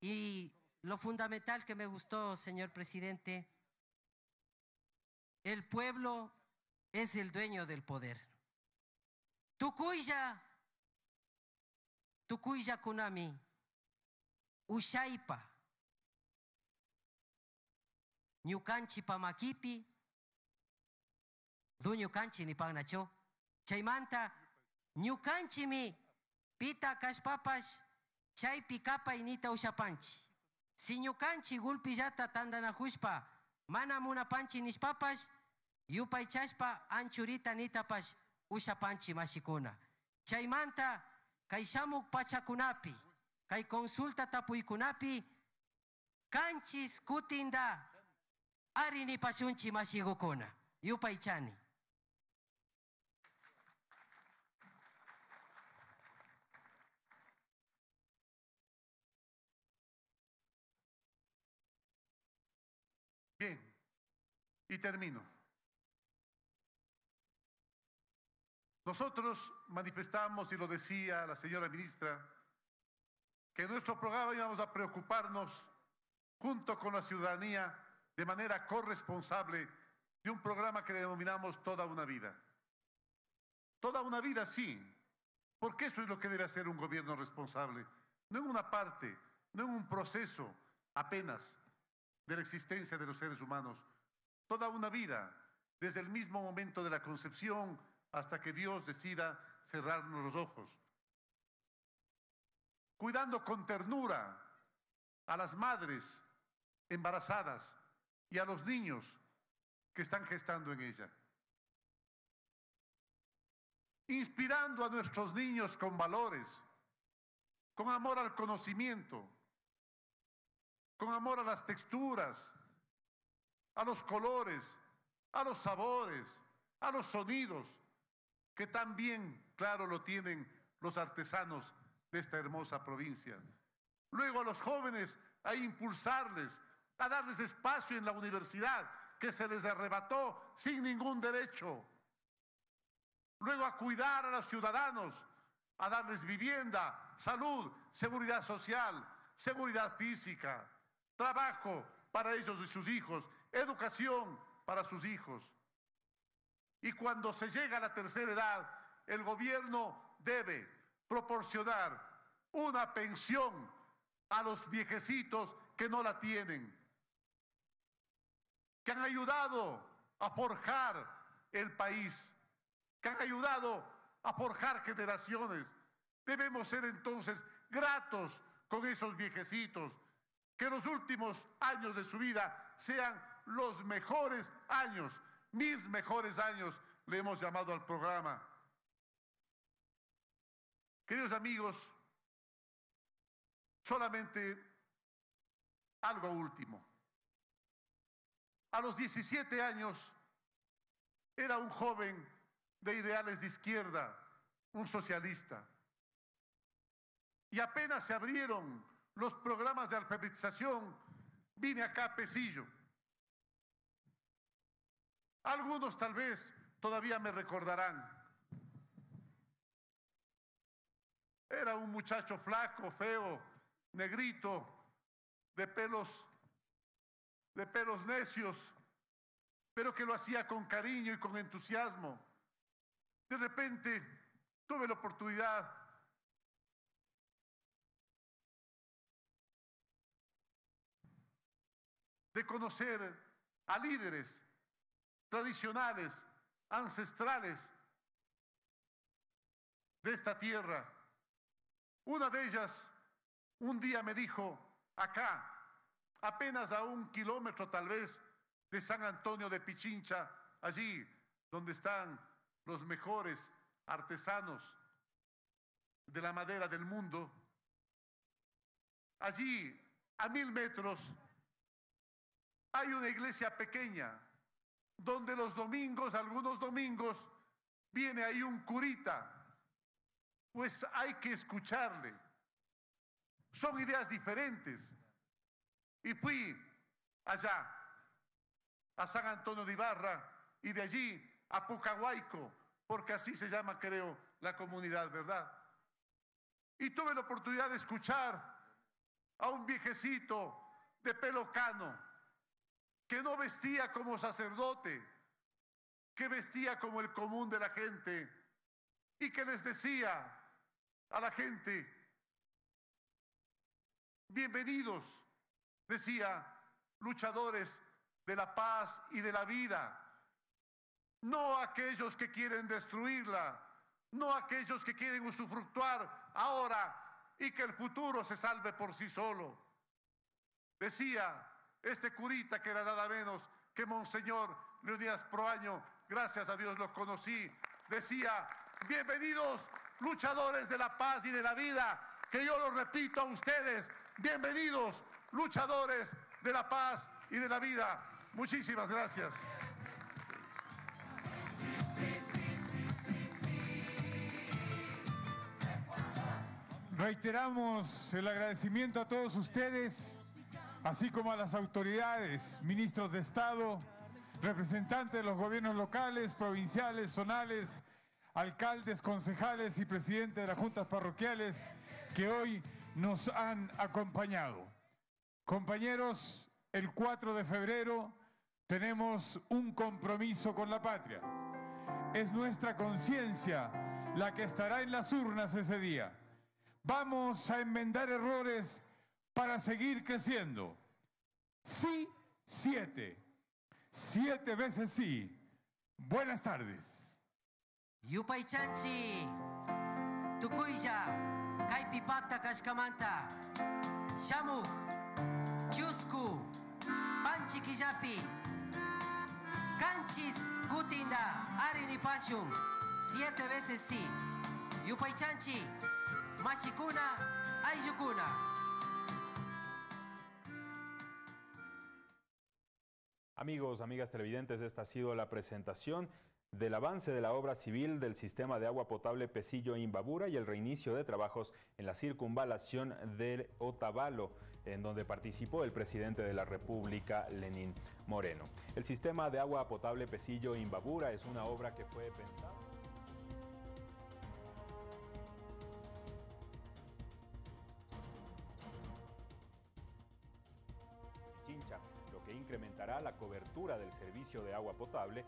y lo fundamental que me gustó, señor presidente, el pueblo es el dueño del poder. Tukuya, Tukuya Kunami, Ushaipa, Ñukanchi Pamakipi, Duñukanchi ni Pagnacho, Chaimanta, Ñukanchi mi, Pita Kashpapash, Chaypi Kapa Inita Ushapanchi. Si ñukanchi gulpillata tandanakushpa, mana munapanchi nishpapash, yupaychashpa anchurita nitapash ushapanchi mashikuna. Chaymanta, kay shamuk pachakunapi, kay consulta tapuykunapi, kanchis kutinda, arini pashunchi mashigukuna. Yupaychani. Bien, y termino. Nosotros manifestamos, y lo decía la señora ministra, que en nuestro programa íbamos a preocuparnos junto con la ciudadanía de manera corresponsable de un programa que denominamos Toda una vida. Toda una vida, sí, porque eso es lo que debe hacer un gobierno responsable, no en una parte, no en un proceso apenas de la existencia de los seres humanos, toda una vida, desde el mismo momento de la concepción hasta que Dios decida cerrarnos los ojos. Cuidando con ternura a las madres embarazadas y a los niños que están gestando en ella. Inspirando a nuestros niños con valores, con amor al conocimiento, con amor a las texturas, a los colores, a los sabores, a los sonidos, que también, claro, lo tienen los artesanos de esta hermosa provincia. Luego a los jóvenes a impulsarles, a darles espacio en la universidad que se les arrebató sin ningún derecho. Luego a cuidar a los ciudadanos, a darles vivienda, salud, seguridad social, seguridad física, trabajo para ellos y sus hijos, educación para sus hijos. Y cuando se llega a la tercera edad, el gobierno debe proporcionar una pensión a los viejecitos que no la tienen, que han ayudado a forjar el país, que han ayudado a forjar generaciones. Debemos ser entonces gratos con esos viejecitos, que los últimos años de su vida sean los mejores años, mis mejores años, le hemos llamado al programa. Queridos amigos, solamente algo último. A los 17 años era un joven de ideales de izquierda, un socialista. Y apenas se abrieron los programas de alfabetización, vine acá a Pesillo. Algunos tal vez todavía me recordarán. Era un muchacho flaco, feo, negrito, de pelos, de pelos necios, pero que lo hacía con cariño y con entusiasmo. De repente tuve la oportunidad de conocer a líderes tradicionales, ancestrales de esta tierra. Una de ellas un día me dijo, acá, apenas a un kilómetro tal vez de San Antonio de Pichincha, allí donde están los mejores artesanos de la madera del mundo, allí a mil metros, hay una iglesia pequeña donde los domingos, algunos domingos, viene ahí un curita. Pues hay que escucharle. Son ideas diferentes. Y fui allá, a San Antonio de Ibarra, y de allí a Pucahuaico, porque así se llama, creo, la comunidad, ¿verdad? Y tuve la oportunidad de escuchar a un viejecito de pelo cano, que no vestía como sacerdote, que vestía como el común de la gente y que les decía a la gente, bienvenidos, decía, luchadores de la paz y de la vida, no aquellos que quieren destruirla, no aquellos que quieren usufructuar ahora y que el futuro se salve por sí solo. Decía este curita que era nada menos que Monseñor Leonidas Proaño, gracias a Dios lo conocí, decía, bienvenidos luchadores de la paz y de la vida, que yo lo repito a ustedes, bienvenidos luchadores de la paz y de la vida. Muchísimas gracias. Reiteramos el agradecimiento a todos ustedes, así como a las autoridades, ministros de Estado, representantes de los gobiernos locales, provinciales, zonales, alcaldes, concejales y presidentes de las juntas parroquiales que hoy nos han acompañado. Compañeros, el 4 de febrero tenemos un compromiso con la patria. Es nuestra conciencia la que estará en las urnas ese día. Vamos a enmendar errores para seguir creciendo. Sí, siete. Siete veces sí. Buenas tardes. Yupay chanchi. Tukuya. Kaipipakta kashkamanta. Shamu. Chusku. Panchi kijapi. Canchis kutinda. Arini pashun. Siete veces sí. Yupay chanchi. Mashikuna. Ayukuna. Amigos, amigas televidentes, esta ha sido la presentación del avance de la obra civil del sistema de agua potable Pesillo-Imbabura y el reinicio de trabajos en la circunvalación del Otavalo, en donde participó el presidente de la República, Lenín Moreno. El sistema de agua potable Pesillo-Imbabura es una obra que fue pensada. Incrementará la cobertura del servicio de agua potable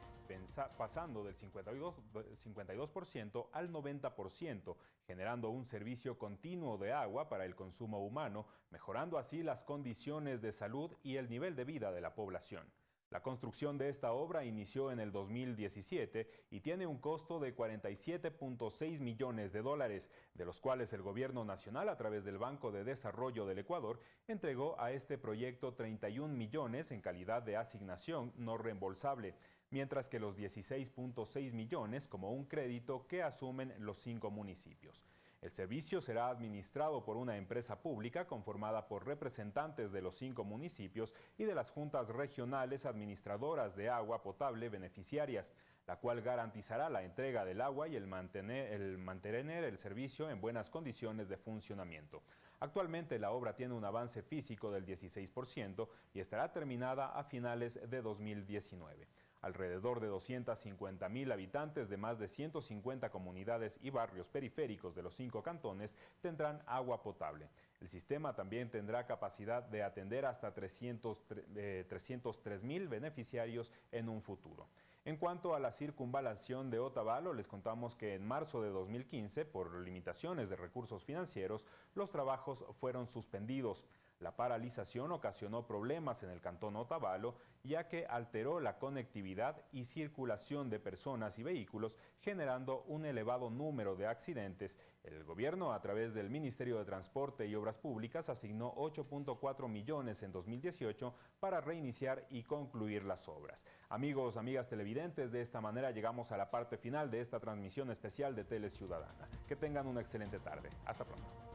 pasando del 52%, 52% al 90%, generando un servicio continuo de agua para el consumo humano, mejorando así las condiciones de salud y el nivel de vida de la población. La construcción de esta obra inició en el 2017 y tiene un costo de 47.6 millones de dólares, de los cuales el gobierno nacional a través del Banco de Desarrollo del Ecuador entregó a este proyecto 31 millones en calidad de asignación no reembolsable, mientras que los 16.6 millones como un crédito que asumen los cinco municipios. El servicio será administrado por una empresa pública conformada por representantes de los cinco municipios y de las juntas regionales administradoras de agua potable beneficiarias, la cual garantizará la entrega del agua y el mantener, el servicio en buenas condiciones de funcionamiento. Actualmente la obra tiene un avance físico del 16% y estará terminada a finales de 2019. Alrededor de 250 mil habitantes de más de 150 comunidades y barrios periféricos de los cinco cantones tendrán agua potable. El sistema también tendrá capacidad de atender hasta 303 mil beneficiarios en un futuro. En cuanto a la circunvalación de Otavalo, les contamos que en marzo de 2015, por limitaciones de recursos financieros, los trabajos fueron suspendidos. La paralización ocasionó problemas en el cantón Otavalo, ya que alteró la conectividad y circulación de personas y vehículos, generando un elevado número de accidentes. El gobierno, a través del Ministerio de Transporte y Obras Públicas, asignó 8.4 millones en 2018 para reiniciar y concluir las obras. Amigos, amigas televidentes, de esta manera llegamos a la parte final de esta transmisión especial de Tele Ciudadana. Que tengan una excelente tarde. Hasta pronto.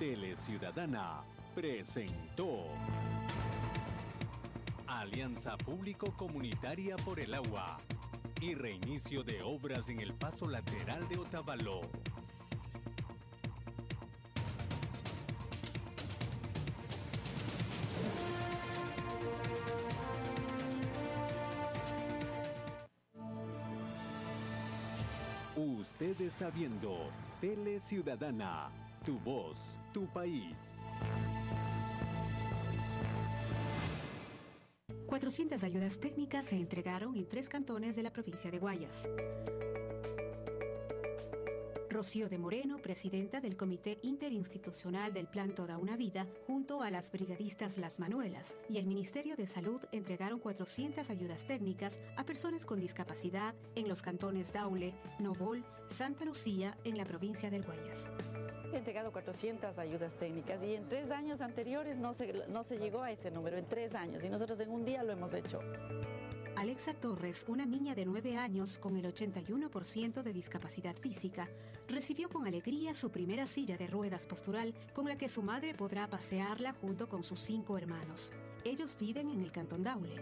Tele Ciudadana presentó Alianza Público Comunitaria por el Agua y reinicio de obras en el paso lateral de Otavalo. Usted está viendo Tele Ciudadana, tu voz, tu país. 400 ayudas técnicas se entregaron en tres cantones de la provincia de Guayas. Rocío de Moreno, presidenta del Comité Interinstitucional del Plan Toda una Vida, junto a las brigadistas Las Manuelas y el Ministerio de Salud entregaron 400 ayudas técnicas a personas con discapacidad en los cantones Daule, Novol, Santa Lucía, en la provincia del Guayas. He entregado 400 ayudas técnicas y en tres años anteriores no se, no se llegó a ese número, en tres años, y nosotros en un día lo hemos hecho. Alexa Torres, una niña de 9 años con el 81% de discapacidad física, recibió con alegría su primera silla de ruedas postural con la que su madre podrá pasearla junto con sus cinco hermanos. Ellos viven en el Cantón Daule.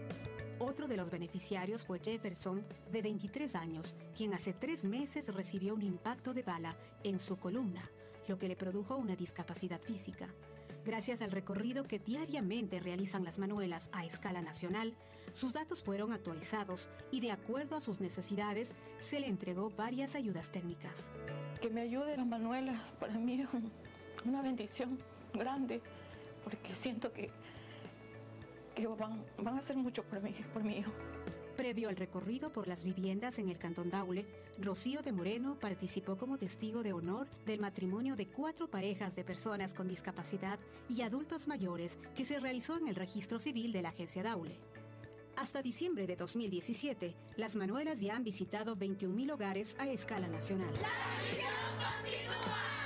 Otro de los beneficiarios fue Jefferson, de 23 años, quien hace tres meses recibió un impacto de bala en su columna, lo que le produjo una discapacidad física. Gracias al recorrido que diariamente realizan las manuelas a escala nacional, sus datos fueron actualizados y de acuerdo a sus necesidades se le entregó varias ayudas técnicas. Que me ayude la Manuela, para mí es una bendición grande, porque siento que, que van, van a hacer mucho por mí, por mi hijo. Previo al recorrido por las viviendas en el Cantón Daule, Rocío de Moreno participó como testigo de honor del matrimonio de cuatro parejas de personas con discapacidad y adultos mayores que se realizó en el registro civil de la agencia Daule. Hasta diciembre de 2017, las Manuelas ya han visitado 21.000 hogares a escala nacional. En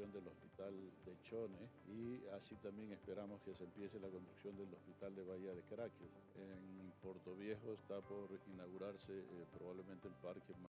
construcción del hospital de Chone y así también esperamos que se empiece la construcción del hospital de Bahía de Caracas. En Puerto Viejo está por inaugurarse eh, probablemente el parque